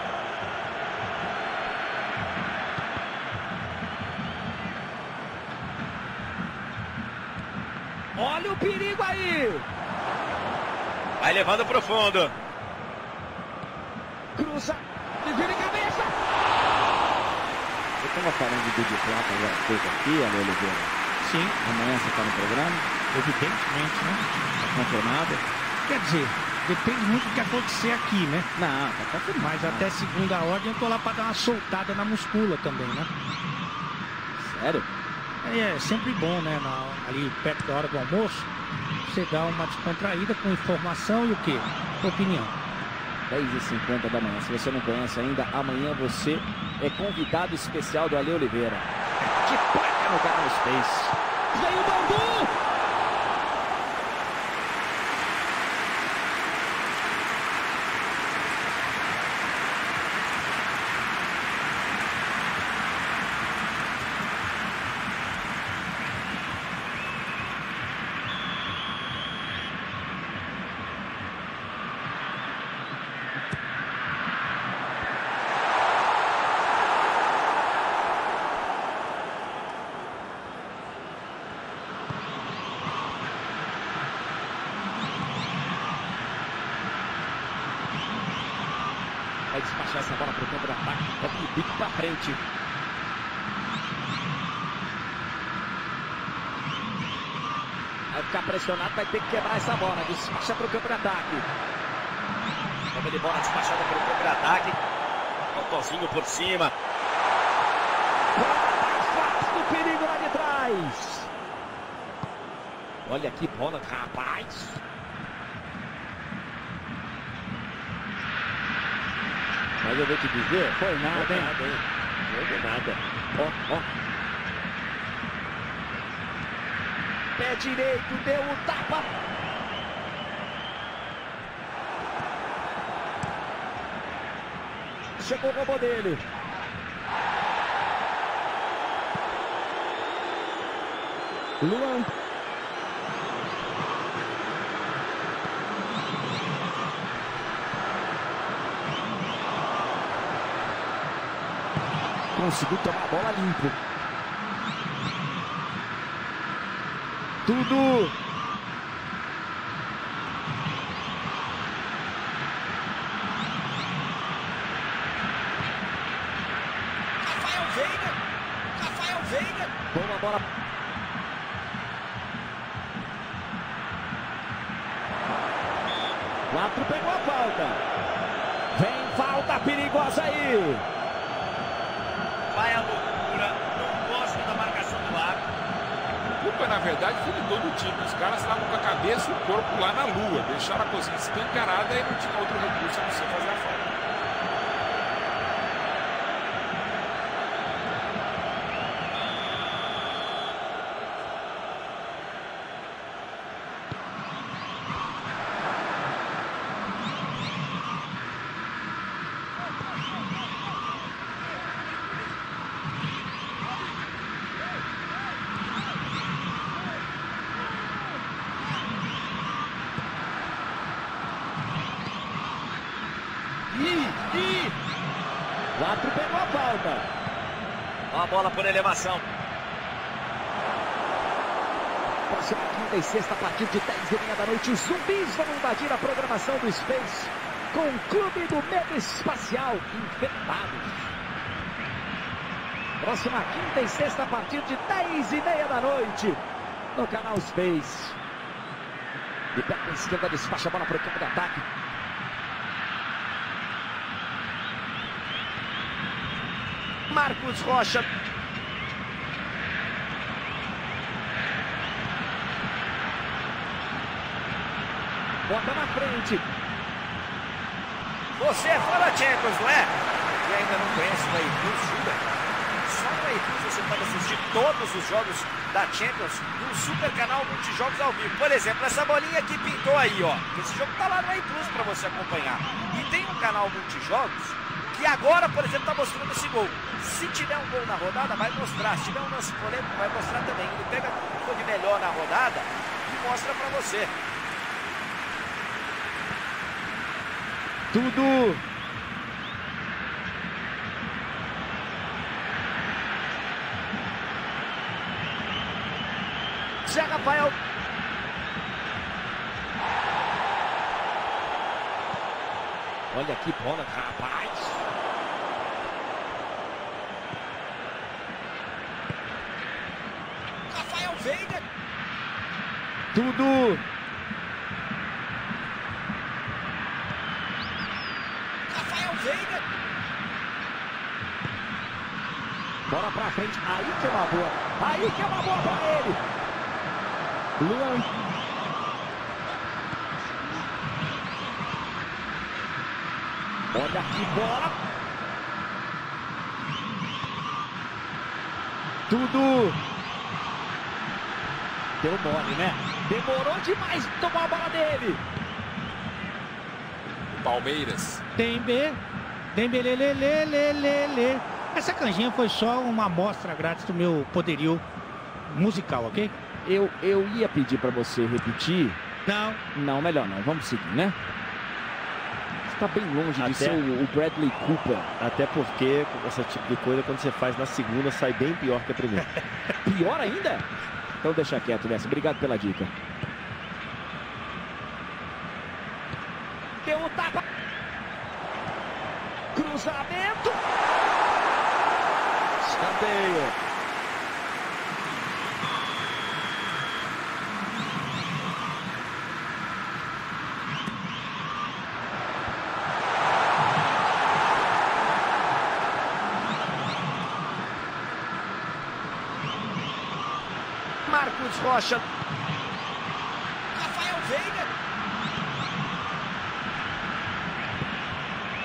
Olha o perigo aí. Vai levando pro fundo. Cruza. E vira em cabeça. Eu estava falando do de plata já feito aqui, Ale Oliveira. Sim, Amanhã você está no programa, evidentemente, né? está confirmado? Quer dizer, depende muito do que acontecer aqui, né? Não, está confirmado. Mas até segunda ordem eu tô lá pra dar uma soltada na muscula também, né? Sério? É, é sempre bom, né? na- ali perto da hora do almoço, você dá uma descontraída com informação e o quê? Opinião. 10h50 da manhã. Se você não conhece ainda, amanhã você é convidado especial do Ale Oliveira. De placa no canal Space. Vem o Bangu! Vai despachar essa bola para o campo de ataque. É o bico para frente. Vai ficar pressionado, vai ter que quebrar essa bola. Despacha para o campo de ataque. Como de bola despachada pelo campo de ataque. Totozinho por cima. Afasta o perigo lá de trás. Olha que bola, rapaz. Mas eu vou te dizer, foi nada, hein? Foi nada. Ó, ó. Direito, deu o tapa. Chegou o robô dele. Luan. Conseguiu tomar a bola limpo. Tudo. Rafael Veiga. Rafael Veiga. Boa bola. Quatro pegou a falta. Vem falta perigosa aí. Vai a loucura. Não gosto da marcação do árbitro. A culpa, na verdade, foi todo o time. Os caras estavam com a cabeça e o corpo lá na lua. Deixaram a cozinha escancarada e não tinha outro recurso a não ser fazer a falta. Ih, ih. Quatro pegou a falta. Ó a bola por elevação. Próxima quinta e sexta, a partir de 10 e meia da noite, os zumbis vão invadir a programação do Space com o Clube do Medo Espacial Infectados. Próxima quinta e sexta, a partir de 10 e meia da noite, no canal Space. De pé com a esquerda, despacha a bola para o campo de ataque. Marcos Rocha. Bota na Você é fã da Champions, não é? E ainda não conhece o Eiplus, Juba? Só no Eiplus você pode assistir todos os jogos da Champions no super canal Multijogos ao vivo. Por exemplo, essa bolinha que pintou aí, ó. Esse jogo tá lá no Eiplus para você acompanhar. E tem um canal Multijogos que agora, por exemplo, tá mostrando esse gol. Se tiver um gol na rodada, vai mostrar. Se tiver um lance polêmico, vai mostrar também. Ele pega o for de melhor na rodada e mostra para você. Tudo. Zé Rafael. Olha que bola, rapaz. Rafael Veiga. Tudo. Rafael Veiga. Bola pra frente. Aí que é uma boa. Aí que é uma boa pra ele. Luan. Olha que bola. Tudo. Deu mole, né? Demorou demais tomar a bola dele. Palmeiras. Dembe, Dembelelelelelele. Essa canjinha foi só uma amostra grátis do meu poderio musical, ok? Eu, eu ia pedir para você repetir. Não. Não, melhor não. Vamos seguir, né? Você tá bem longe de Até- ser o, o Bradley Cooper. Até porque esse tipo de coisa, quando você faz na segunda, sai bem pior que a primeira. Pior ainda? Então deixa quieto nessa. Obrigado pela dica. Deu o tapa. Cruzamento. Escanteio. Marcos Rocha. Rafael Veiga.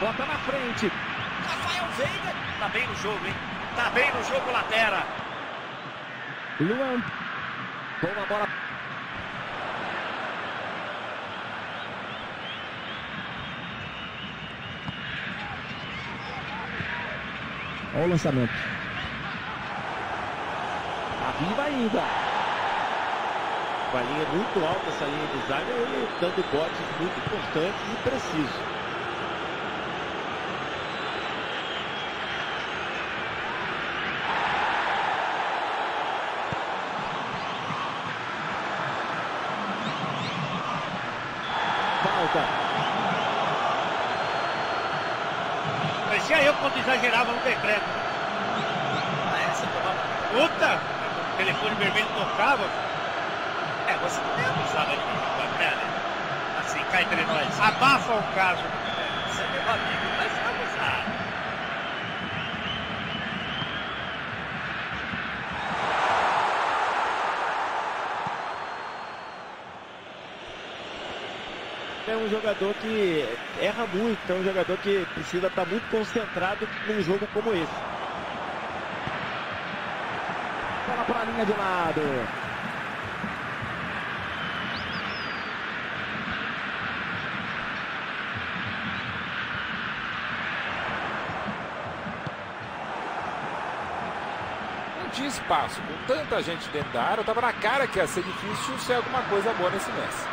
Bota na frente. Rafael Veiga. Tá bem no jogo, hein? Tá bem no jogo, Latera. Luan. Boa bola. Olha o lançamento. Tá viva ainda. Com a linha muito alta, essa linha de zaga, ele dando botes muito importantes e precisos. Falta. Parecia eu quando exagerava no decreto. Ah, essa tomava. Puta! O telefone vermelho tocava. É, você não é abusado de mim, quando, né, né? Assim, cá entre nós. Abafa o caso. Você é meu amigo, mas. É um jogador que erra muito, é um jogador que precisa estar muito concentrado num jogo como esse. Bola para a linha de lado. Não tinha espaço. Com tanta gente dentro da área, tava na cara que ia ser difícil ser alguma coisa boa nesse lance.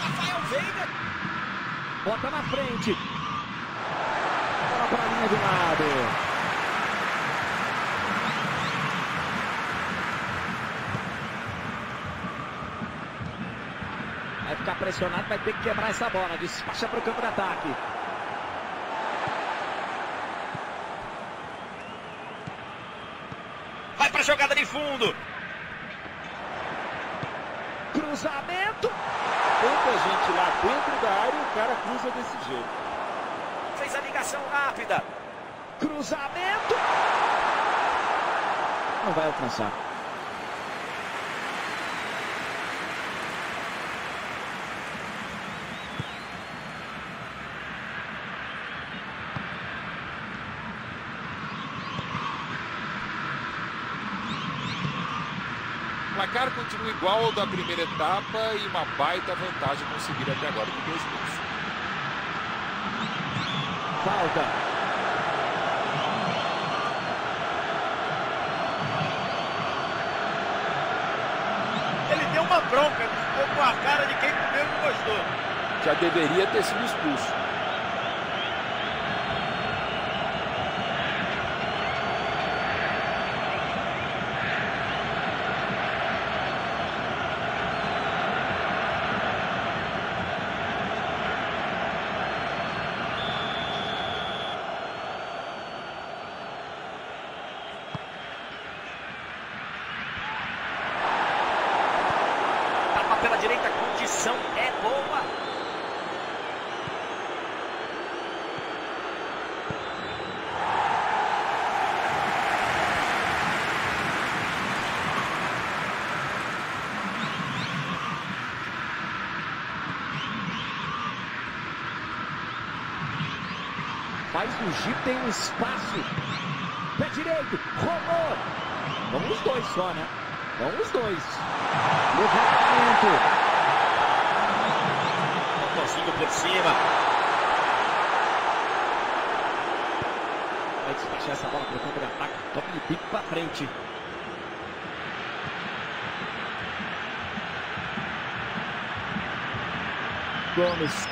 Rafael Veiga. Bota na frente. Bola para a linha de lado. Vai ficar pressionado, vai ter que quebrar essa bola. Despacha para o campo de ataque. Vai pra jogada de fundo. Cruzamento. Tanta gente lá dentro da área e o cara cruza desse jeito. Fez a ligação rápida. Cruzamento. Não vai alcançar. O placar continua igual ao da primeira etapa e uma baita vantagem conseguida até agora de dois gols. Falta. Ele deu uma bronca, ficou com a cara de quem comeu e não gostou. Já deveria ter sido expulso. Tapa pela direita, condição é boa. O giro, tem um espaço. Pé direito, rolou. Vamos os dois só, né? Vamos os dois. Levantamento. Totozinho por cima. Vai despachar essa bola pro campo de ataque. Toque de pico pra frente. Gomes.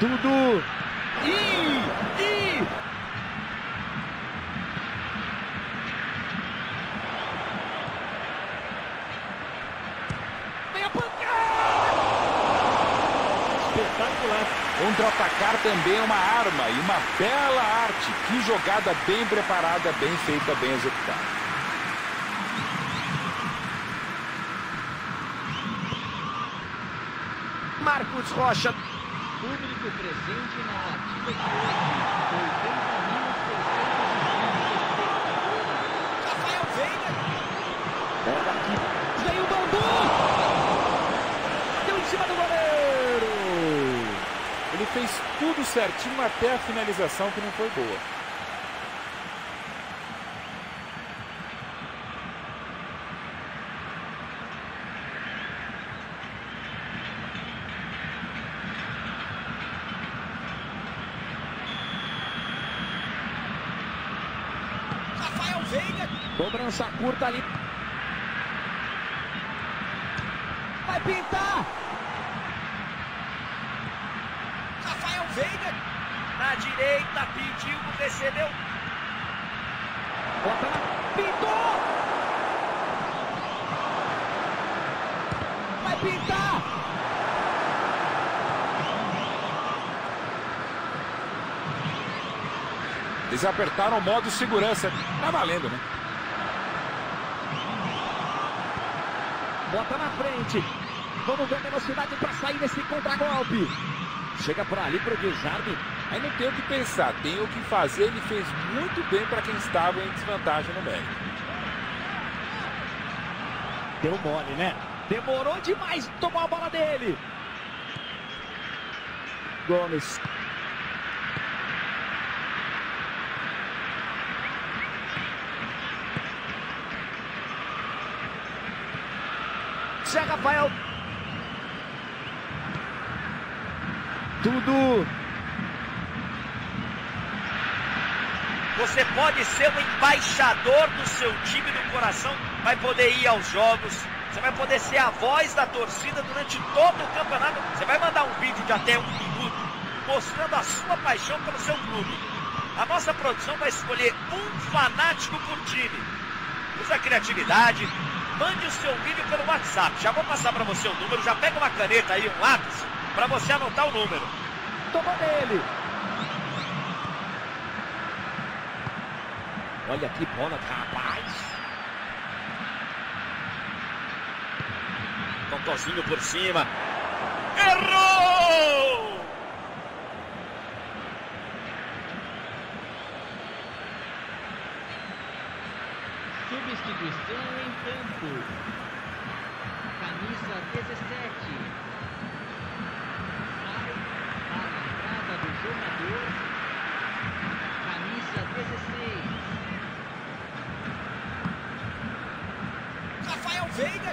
Tudo. E, e. Vem a pancada. Espetacular. Contra-atacar também é uma arma e uma bela arte. Que jogada bem preparada, bem feita, bem executada. Marcos Rocha. Público presente na partida de hoje. 80.620 Rafael Veiga. Bola o Bandu. Deu em cima do goleiro. Ele fez tudo certinho até a finalização que não foi boa. Rafael Veiga. Cobrança curta ali. Vai pintar. Rafael Veiga. Na direita, pediu, recebeu. Bota na. Pintou. Vai pintar. Eles apertaram o modo segurança. Tá valendo, né? Bota na frente. Vamos ver a velocidade para sair desse contragolpe. Chega por ali pro Guilherme. Aí não tem o que pensar, tem o que fazer. Ele fez muito bem para quem estava em desvantagem no médio. Deu mole, né? Demorou demais tomar a bola dele. Gomes. Zé Rafael. Tudo. Você pode ser um embaixador do seu time do coração, vai poder ir aos jogos, você vai poder ser a voz da torcida durante todo o campeonato. Você vai mandar um vídeo de até um minuto mostrando a sua paixão pelo seu clube. A nossa produção vai escolher um fanático por time. Use a criatividade, mande o seu vídeo pelo WhatsApp. Já vou passar para você o número, já pega uma caneta aí, um lápis, para você anotar o número. Tomou nele. Olha que bola, rapaz. Tontozinho por cima. Errou! Substituição em campo. Camisa 17. Sai para a entrada do jogador. Camisa 16. Rafael Veiga.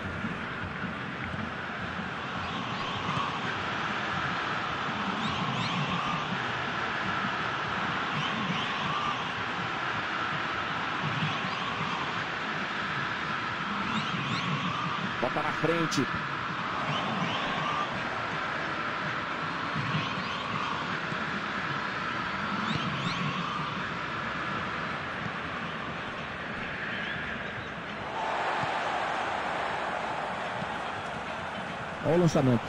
Bota na frente. Olha o lançamento.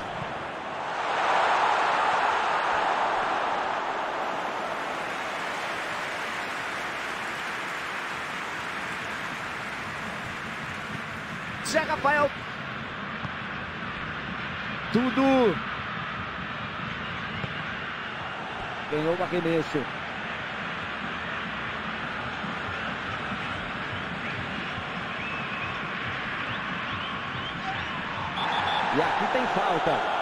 Zé Rafael. Tudo. Ganhou o arremesso. E aqui tem falta.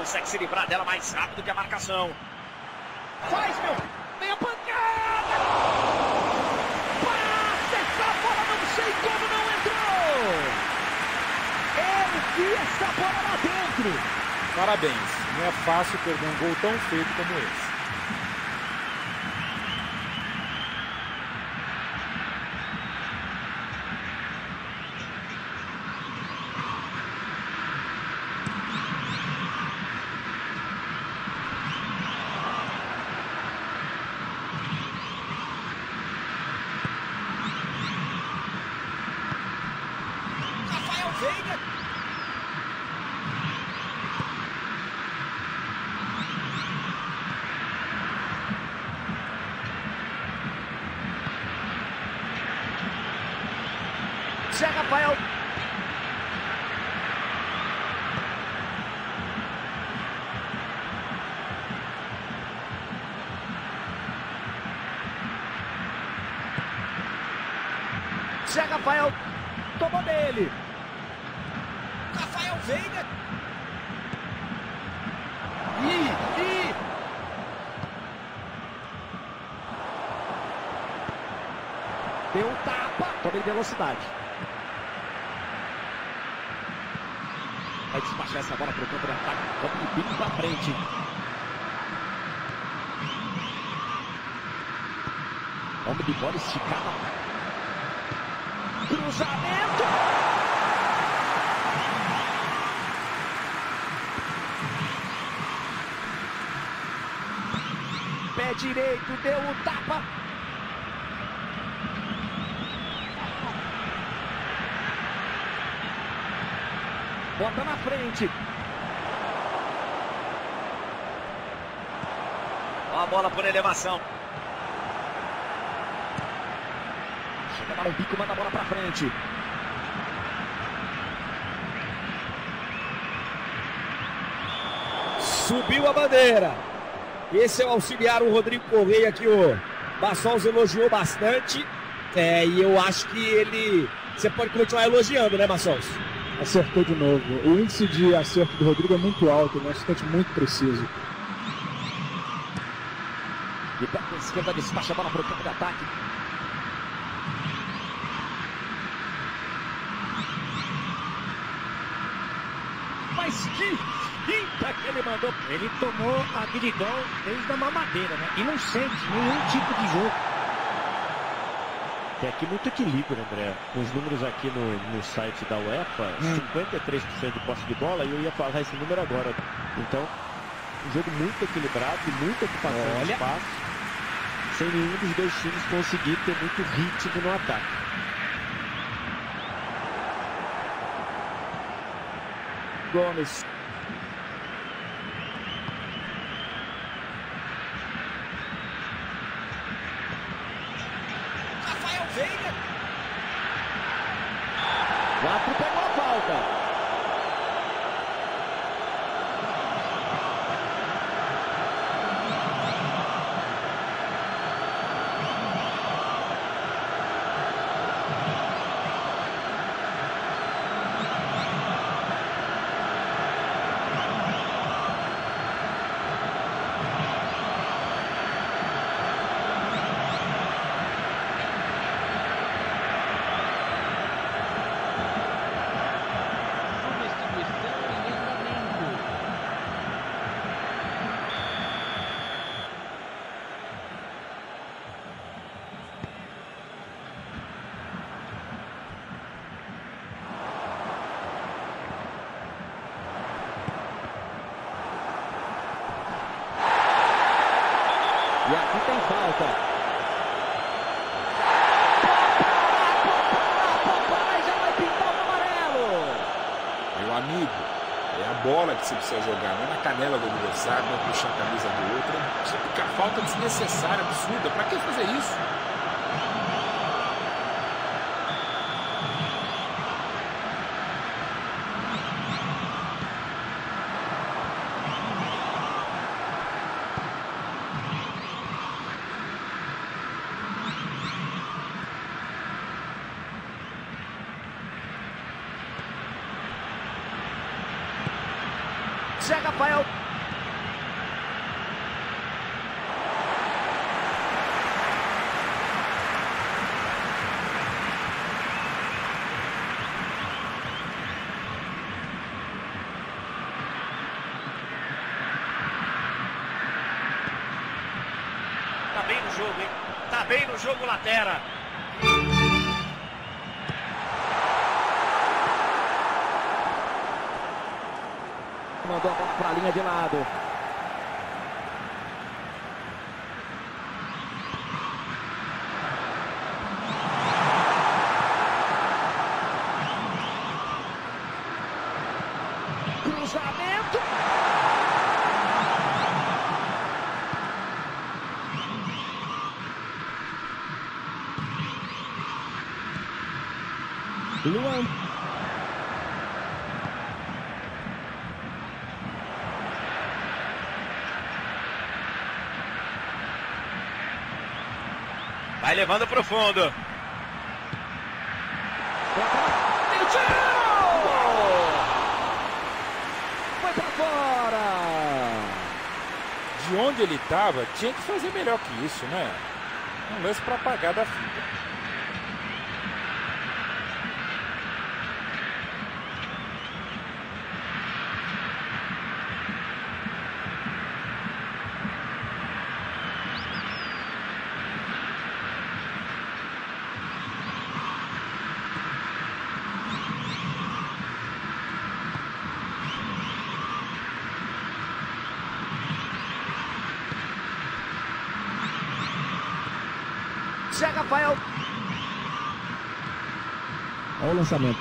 Consegue se livrar dela mais rápido que a marcação. Faz, meu. Vem a pancada! Passa essa bola, não sei como não entrou! Eu vi essa bola lá dentro! Parabéns. Não é fácil perder um gol tão feito como esse. Rafael Veiga! Zé Rafael. Zé Rafael tomou dele. Rafael Veiga. Ih, ih. Deu um tapa. Tomei velocidade. Vai despachar essa bola para o campo de ataque. Campo para frente. Homem de bola esticada. Cruzamento. Pé direito, deu o Bota na frente. Ó a bola por elevação. Chega dar um bico, manda a bola pra frente. Subiu a bandeira. Esse é o auxiliar, o Rodrigo Correia, que o Bassons elogiou bastante. É, e eu acho que ele. Você pode continuar elogiando, né, Bassons? Acertou de novo. O índice de acerto do Rodrigo é muito alto, ele é um assistente muito preciso. De a esquerda, despacha a bola para o campo de ataque. Mas que finta que ele mandou. Ele tomou a Guiridol desde a mamadeira, né? E não sente nenhum tipo de jogo. Tem aqui muito equilíbrio, André. Os números aqui no, no site da UEFA, 53% de posse de bola, e eu ia falar esse número agora. Então, um jogo muito equilibrado, muita ocupação de Olha. espaço, sem nenhum dos dois times conseguir ter muito ritmo no ataque. Gomes. Rafael Veiga. O árbitro pegou a falta. Substituição em andamento. E aqui tem falta. já vai pintar o amarelo. Meu amigo, é a bola que você precisa jogar, não é na canela do adversário, não é puxar a camisa do outro. É Você fica falta desnecessária, absurda. Pra que fazer isso? Jogo, Latera. Mandou a bola para a linha de lado. Cruzamento. Luan Vai levando pro fundo. Foi pra fora! De onde ele estava, tinha que fazer melhor que isso, né? Um lance para apagar da fita. Zé Rafael. Olha o lançamento.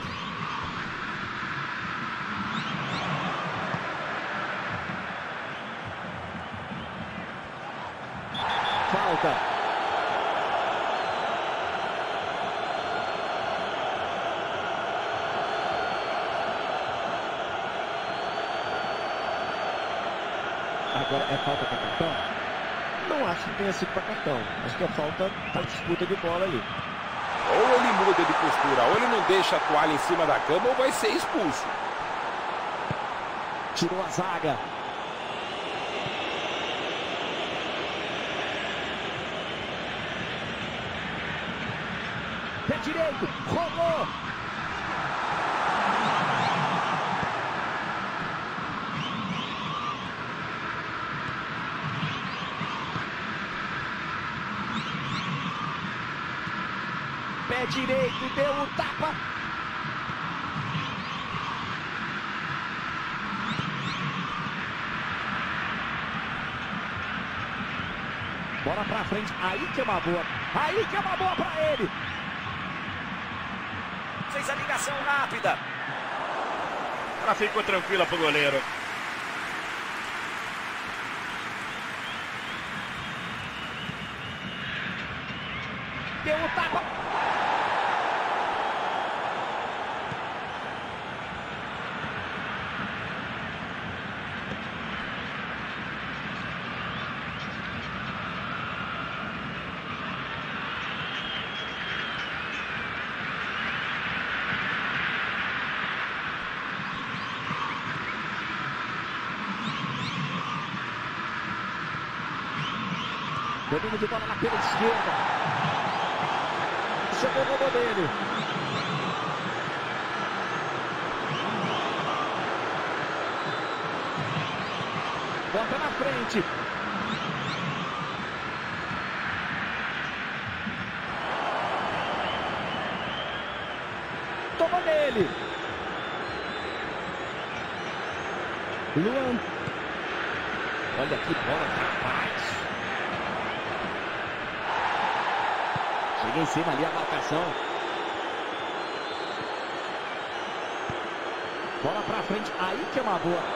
Falta. Agora é falta para cartão? Não acho que tenha sido para cartão. Acho que é falta para disputa de bola ali. Ou ele muda de postura, ou ele não deixa a toalha em cima da cama, ou vai ser expulso. Tirou a zaga. Pé direito, rolou. Pé direito, deu o tapa. Bola pra frente, aí que é uma boa. Aí que é uma boa pra ele. Fez a ligação rápida. Ela ficou tranquila pro goleiro. Domínio de bola uma boa.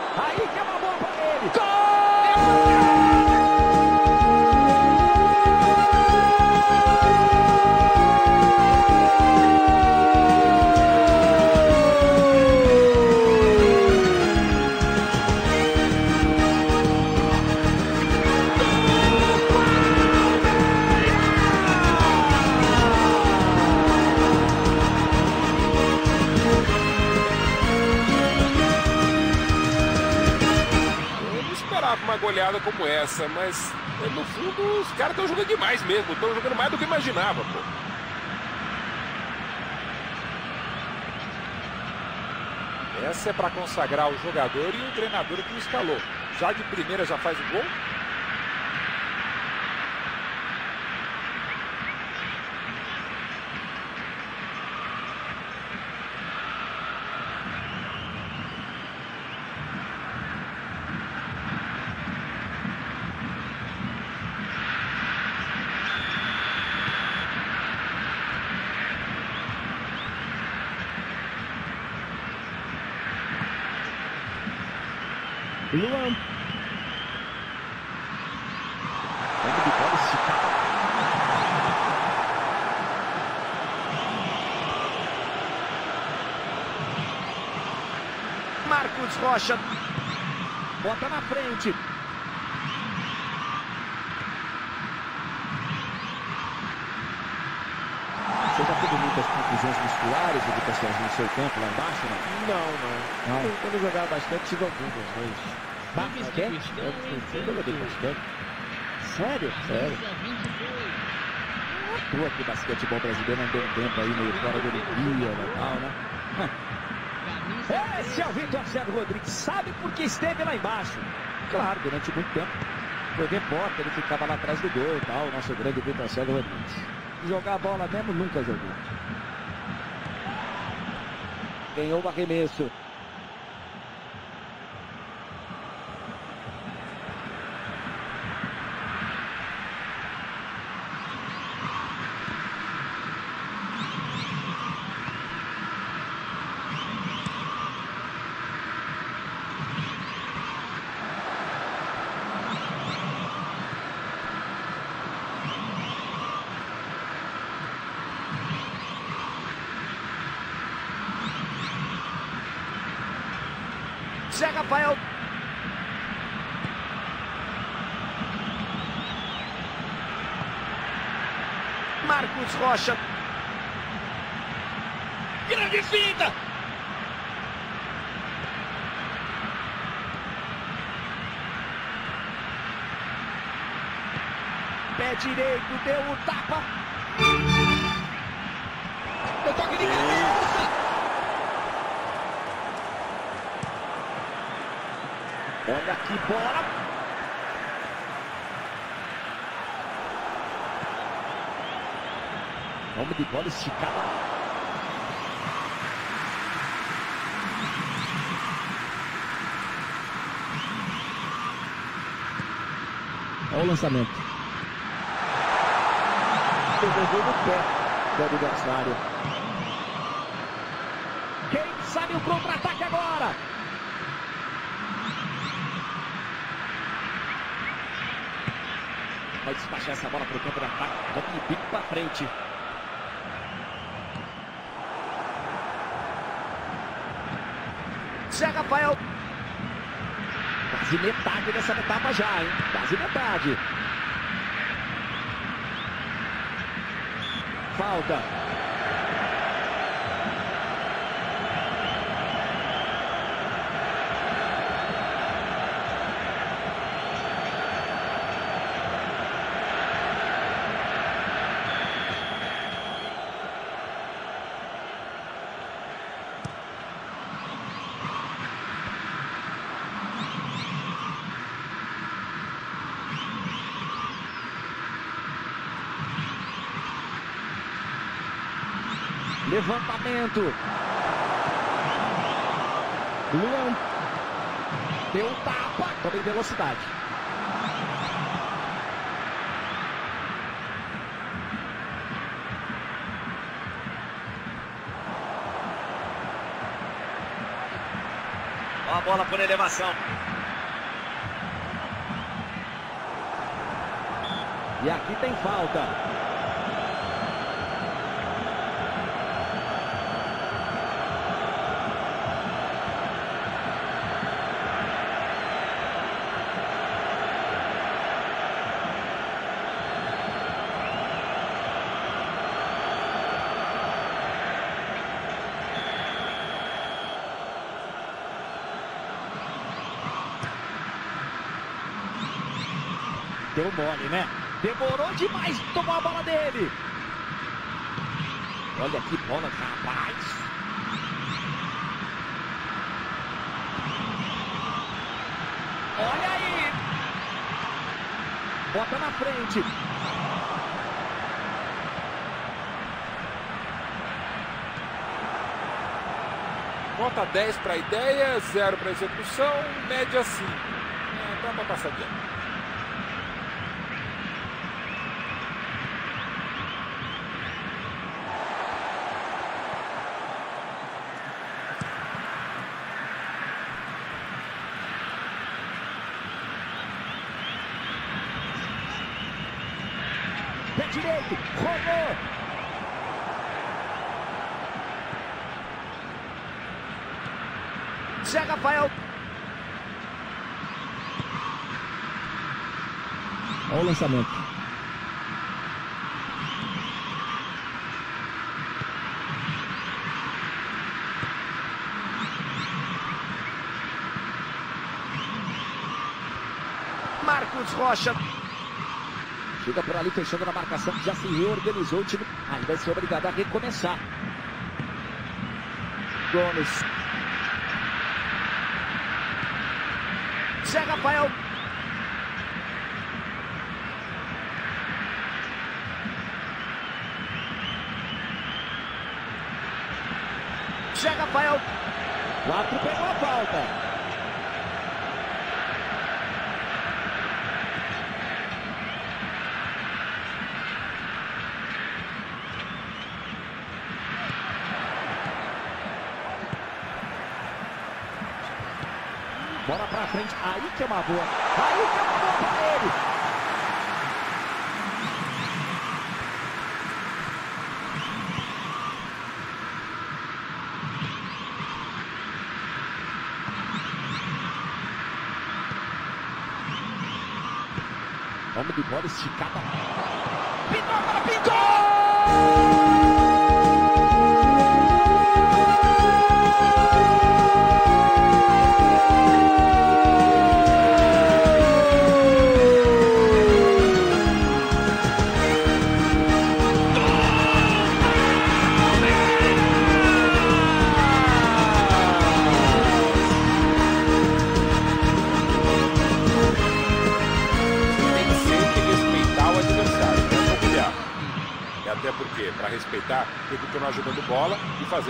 Goleada como essa, mas no fundo os caras estão jogando demais mesmo, estão jogando mais do que imaginava, pô. Essa é para consagrar o jogador e o treinador que o escalou. Já de primeira já faz o gol? Luan. Vamos de bola esticada. Marcos Rocha. Bota na frente. Você já teve muitas confusões musculares, educações no seu campo lá embaixo, não? Não, não. Não. Quando eu jogava bastante, tive algumas, mas... Basquete? Eu joguei bastante. Sério? Sério. Tua que basquetebol brasileiro andou um tempo aí meio fora da Olimpíada e tal, né? Esse é o Vitor Sérgio Rodrigues. Sabe por que esteve lá embaixo? Claro, durante muito tempo. Foi repórter, ele ficava lá atrás do gol e tal. Nosso grande Vitor Sérgio Rodrigues. Jogar bola mesmo, nunca jogou. Ganhou o arremesso. Zé Rafael. Marcos Rocha. Grande finta. Pé direito, deu o tapa. Deu toque de cabeça. Olha que bola. Vamos de bola esticada. Olha o lançamento. No pé do adversário. Quem sabe o contra-ataque agora? Vai despachar essa bola para o campo de ataque. Toque de pico para frente. Zé Rafael. Quase metade dessa etapa já, hein? Quase metade. Falta. Levantamento. Luan. Deu um tapa. Também velocidade. Ó a bola por elevação. E aqui tem falta. Deu mole, né? Demorou demais, tomou a bola dele. Olha que bola, rapaz. Olha aí. Bota na frente. Nota 10 para a ideia, 0 para a execução, média 5. É, dá para passar adiante. Pé direito, rolou. Zé Rafael. Olha o lançamento. Marcos Rocha. Chega por ali, fechando na marcação, já se reorganizou o time. Aí vai ser obrigado a recomeçar. Gomes. Zé Rafael. Zé Rafael. Quatro pegou a Bola pra frente. Aí que é uma boa. Aí que é uma boa pra ele. Vamos de bola esticada.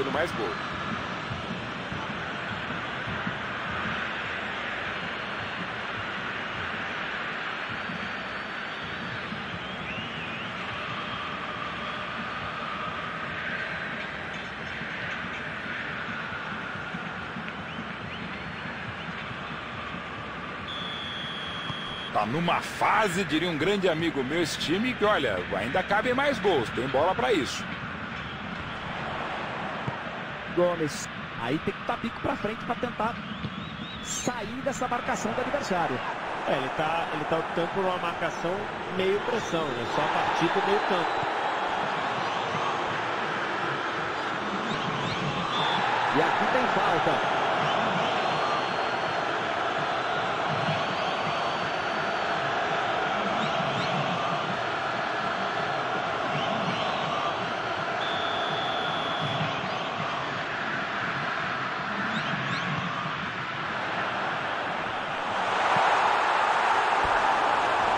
Fazendo mais gol. Tá numa fase, diria um grande amigo meu, esse time, que olha, ainda cabem mais gols, tem bola para isso. Gomes. Aí tem que dar bico pra frente pra tentar sair dessa marcação do adversário. É, ele tá, ele tá optando por uma marcação meio pressão, né? Só partir pro meio campo. E aqui tem falta.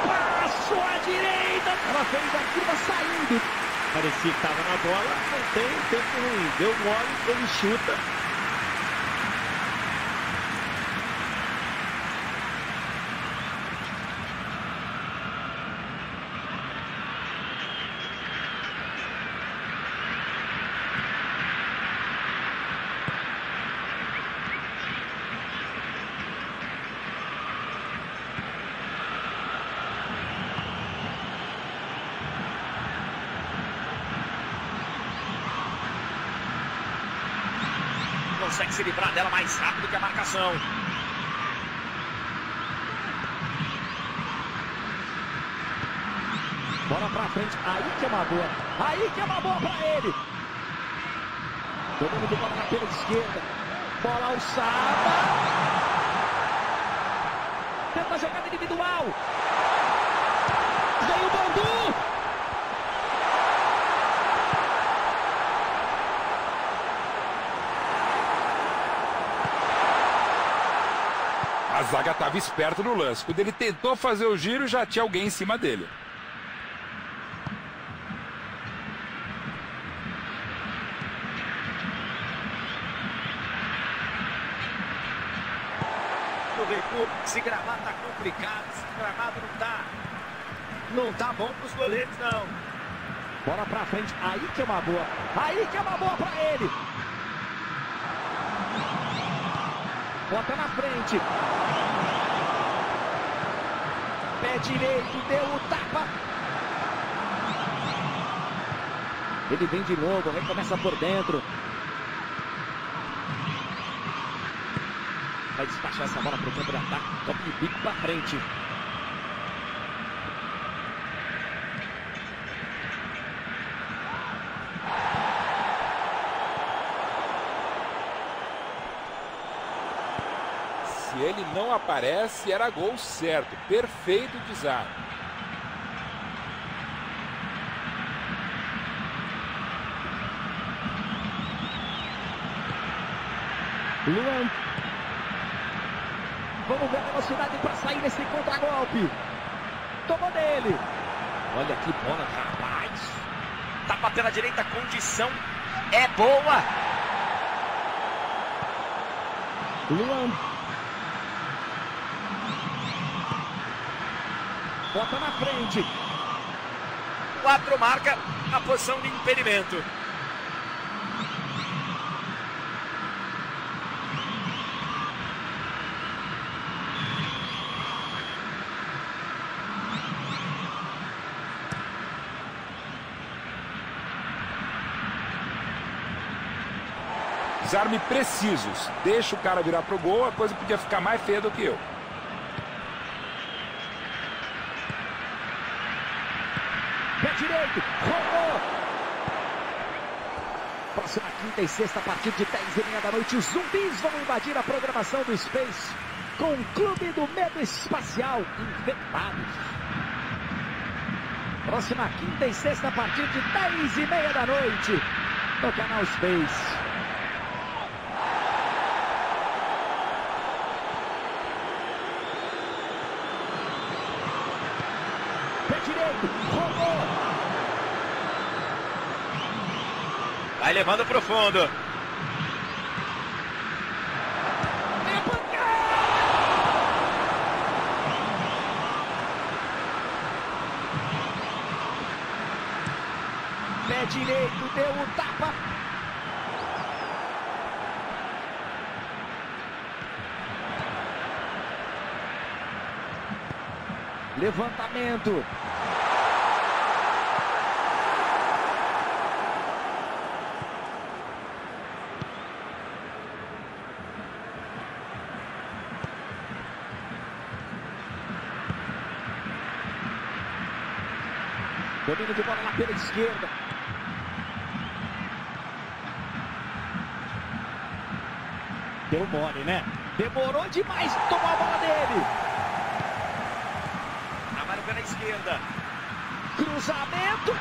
Passou à direita. Ela fez a curva saindo. Parecia que tava na bola, não tem tempo ruim. Deu mole, ele chuta. Consegue se livrar dela mais rápido que a marcação. Bola pra frente. Aí que é uma boa. Aí que é uma boa pra ele. Domínio de bola na pela esquerda. Bola alçada. Tenta a jogada individual. Zaga estava esperto no lance. Quando ele tentou fazer o giro, já tinha alguém em cima dele. No recuo, se gramado tá complicado, se gramado não tá. Não tá bom pros goleiros, não. Bola pra frente, aí que é uma boa. Aí que é uma boa pra ele. Bota na frente. Pé direito, deu o tapa. Ele vem de novo, recomeça por dentro. Vai despachar essa bola pro campo de ataque. Toque de bico pra frente. Se aparece, era gol certo. Perfeito desarme. Luan. Vamos ver a velocidade para sair desse contragolpe. Tomou dele. Olha que bola, rapaz. Tá batendo a direita, condição é boa. Luan. Bota na frente. Quatro marca a posição de impedimento. Desarme precisos. Deixa o cara virar pro gol, a coisa podia ficar mais feia do que eu. 46 a partir de 10 e meia da noite, os zumbis vão invadir a programação do Space com o Clube do Medo Espacial infectados. Próxima quinta e sexta a partir de 10 e meia da noite no canal Space. Levando pro fundo. É pancada! Pé direito, deu o tapa. Levantamento. Domínio de bola lá pela esquerda. Deu mole, né? Demorou demais, tomou a bola dele. Trabalho pela esquerda. Cruzamento.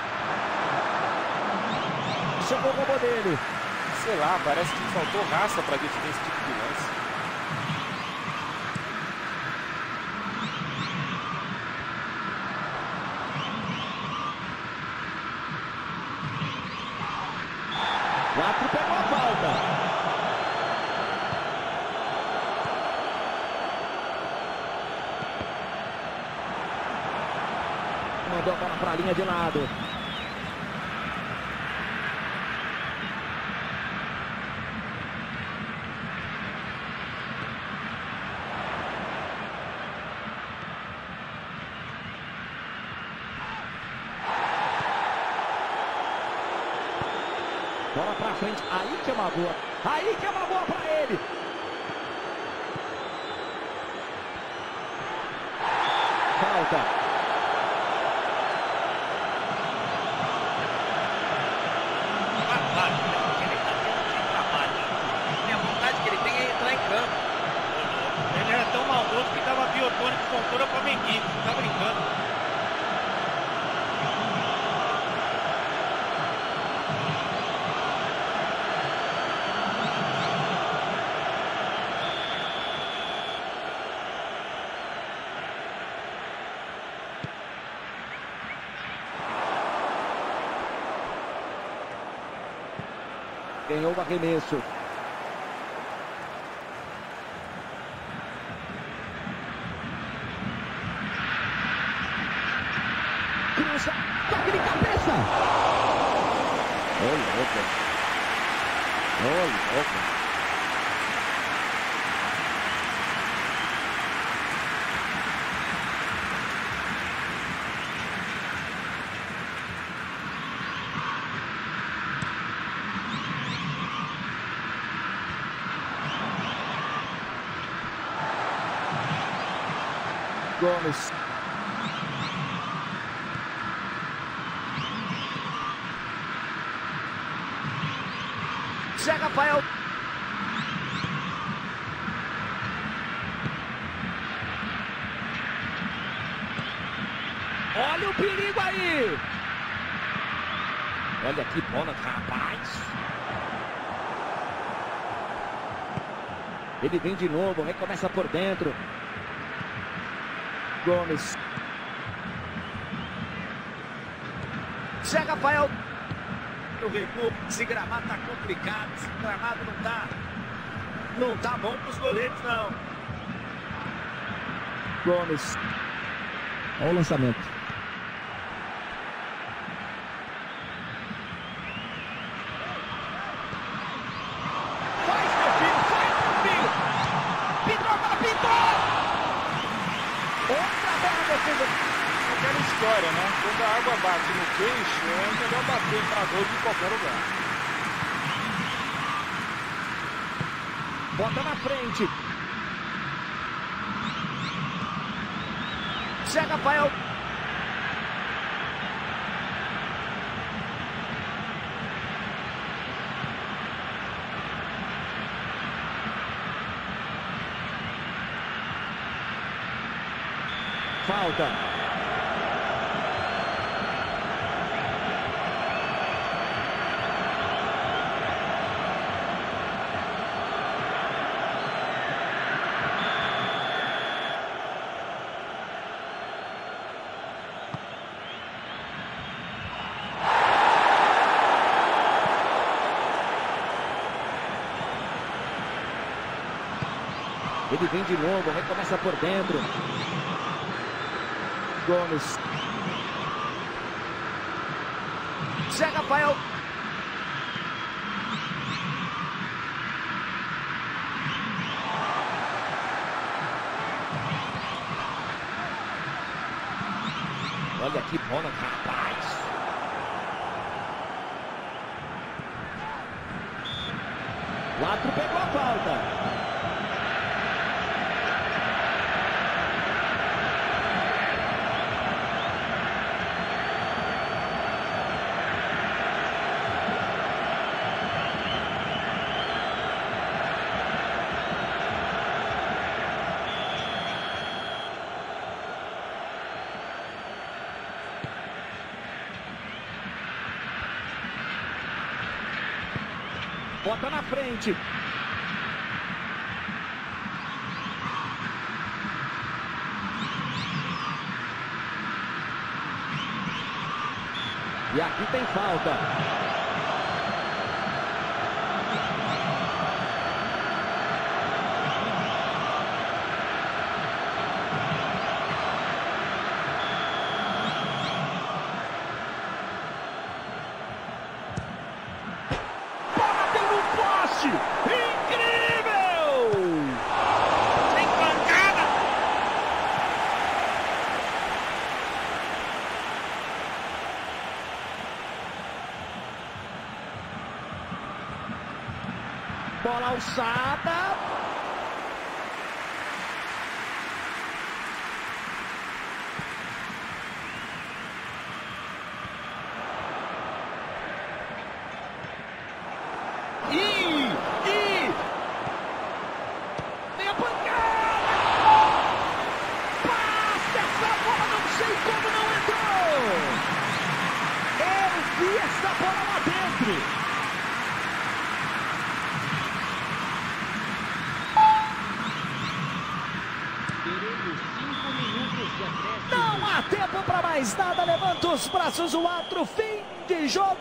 Chegou o robô dele. Sei lá, parece que faltou raça para definir esse tipo de lance. O árbitro pegou a falta. Mandou a bola para a linha de lado. Bola pra frente, aí que é uma boa. Aí que é uma boa pra ele. Falta. Claro, que ele tá tendo de trabalho. E a vontade que ele tem é entrar em campo. Ele era tão maldoso que dava biotônico com toda pra mendigo. Tá brincando. Ganhou o arremesso. Cruza. Toque de cabeça. Ô, louco. Ô, louco. Gomes. Zé Rafael. Olha o perigo aí. Olha que bola, rapaz. Ele vem de novo, recomeça por dentro. Gomes. Zé Rafael. O recuo. Esse gramado tá complicado. Esse gramado não tá. Não tá bom pros goleiros, não. Gomes. Olha o lançamento. Faz, meu filho, faz, meu filho! Pintou, agora pintou! Outra bola defesa. Aquela história, né? Quando a água bate no queixo, é melhor bater para gol de qualquer lugar. Bota na frente. Zé Rafael. Falta. Ele vem de novo, recomeça por dentro. Gomes. Zé Rafael. Olha que bola, rapaz. O Atro pegou a falta. Bota na frente. E aqui tem falta. Bola tem no poste! Incrível! Tem pancada! Bola alçada. E, e vem a pancada! Passa essa bola, não sei como não entrou! Eu vi essa bola lá dentro! Teremos 5 minutos de acréscimo. Não há tempo para mais nada. Levanta os braços, o atro. Fim de jogo.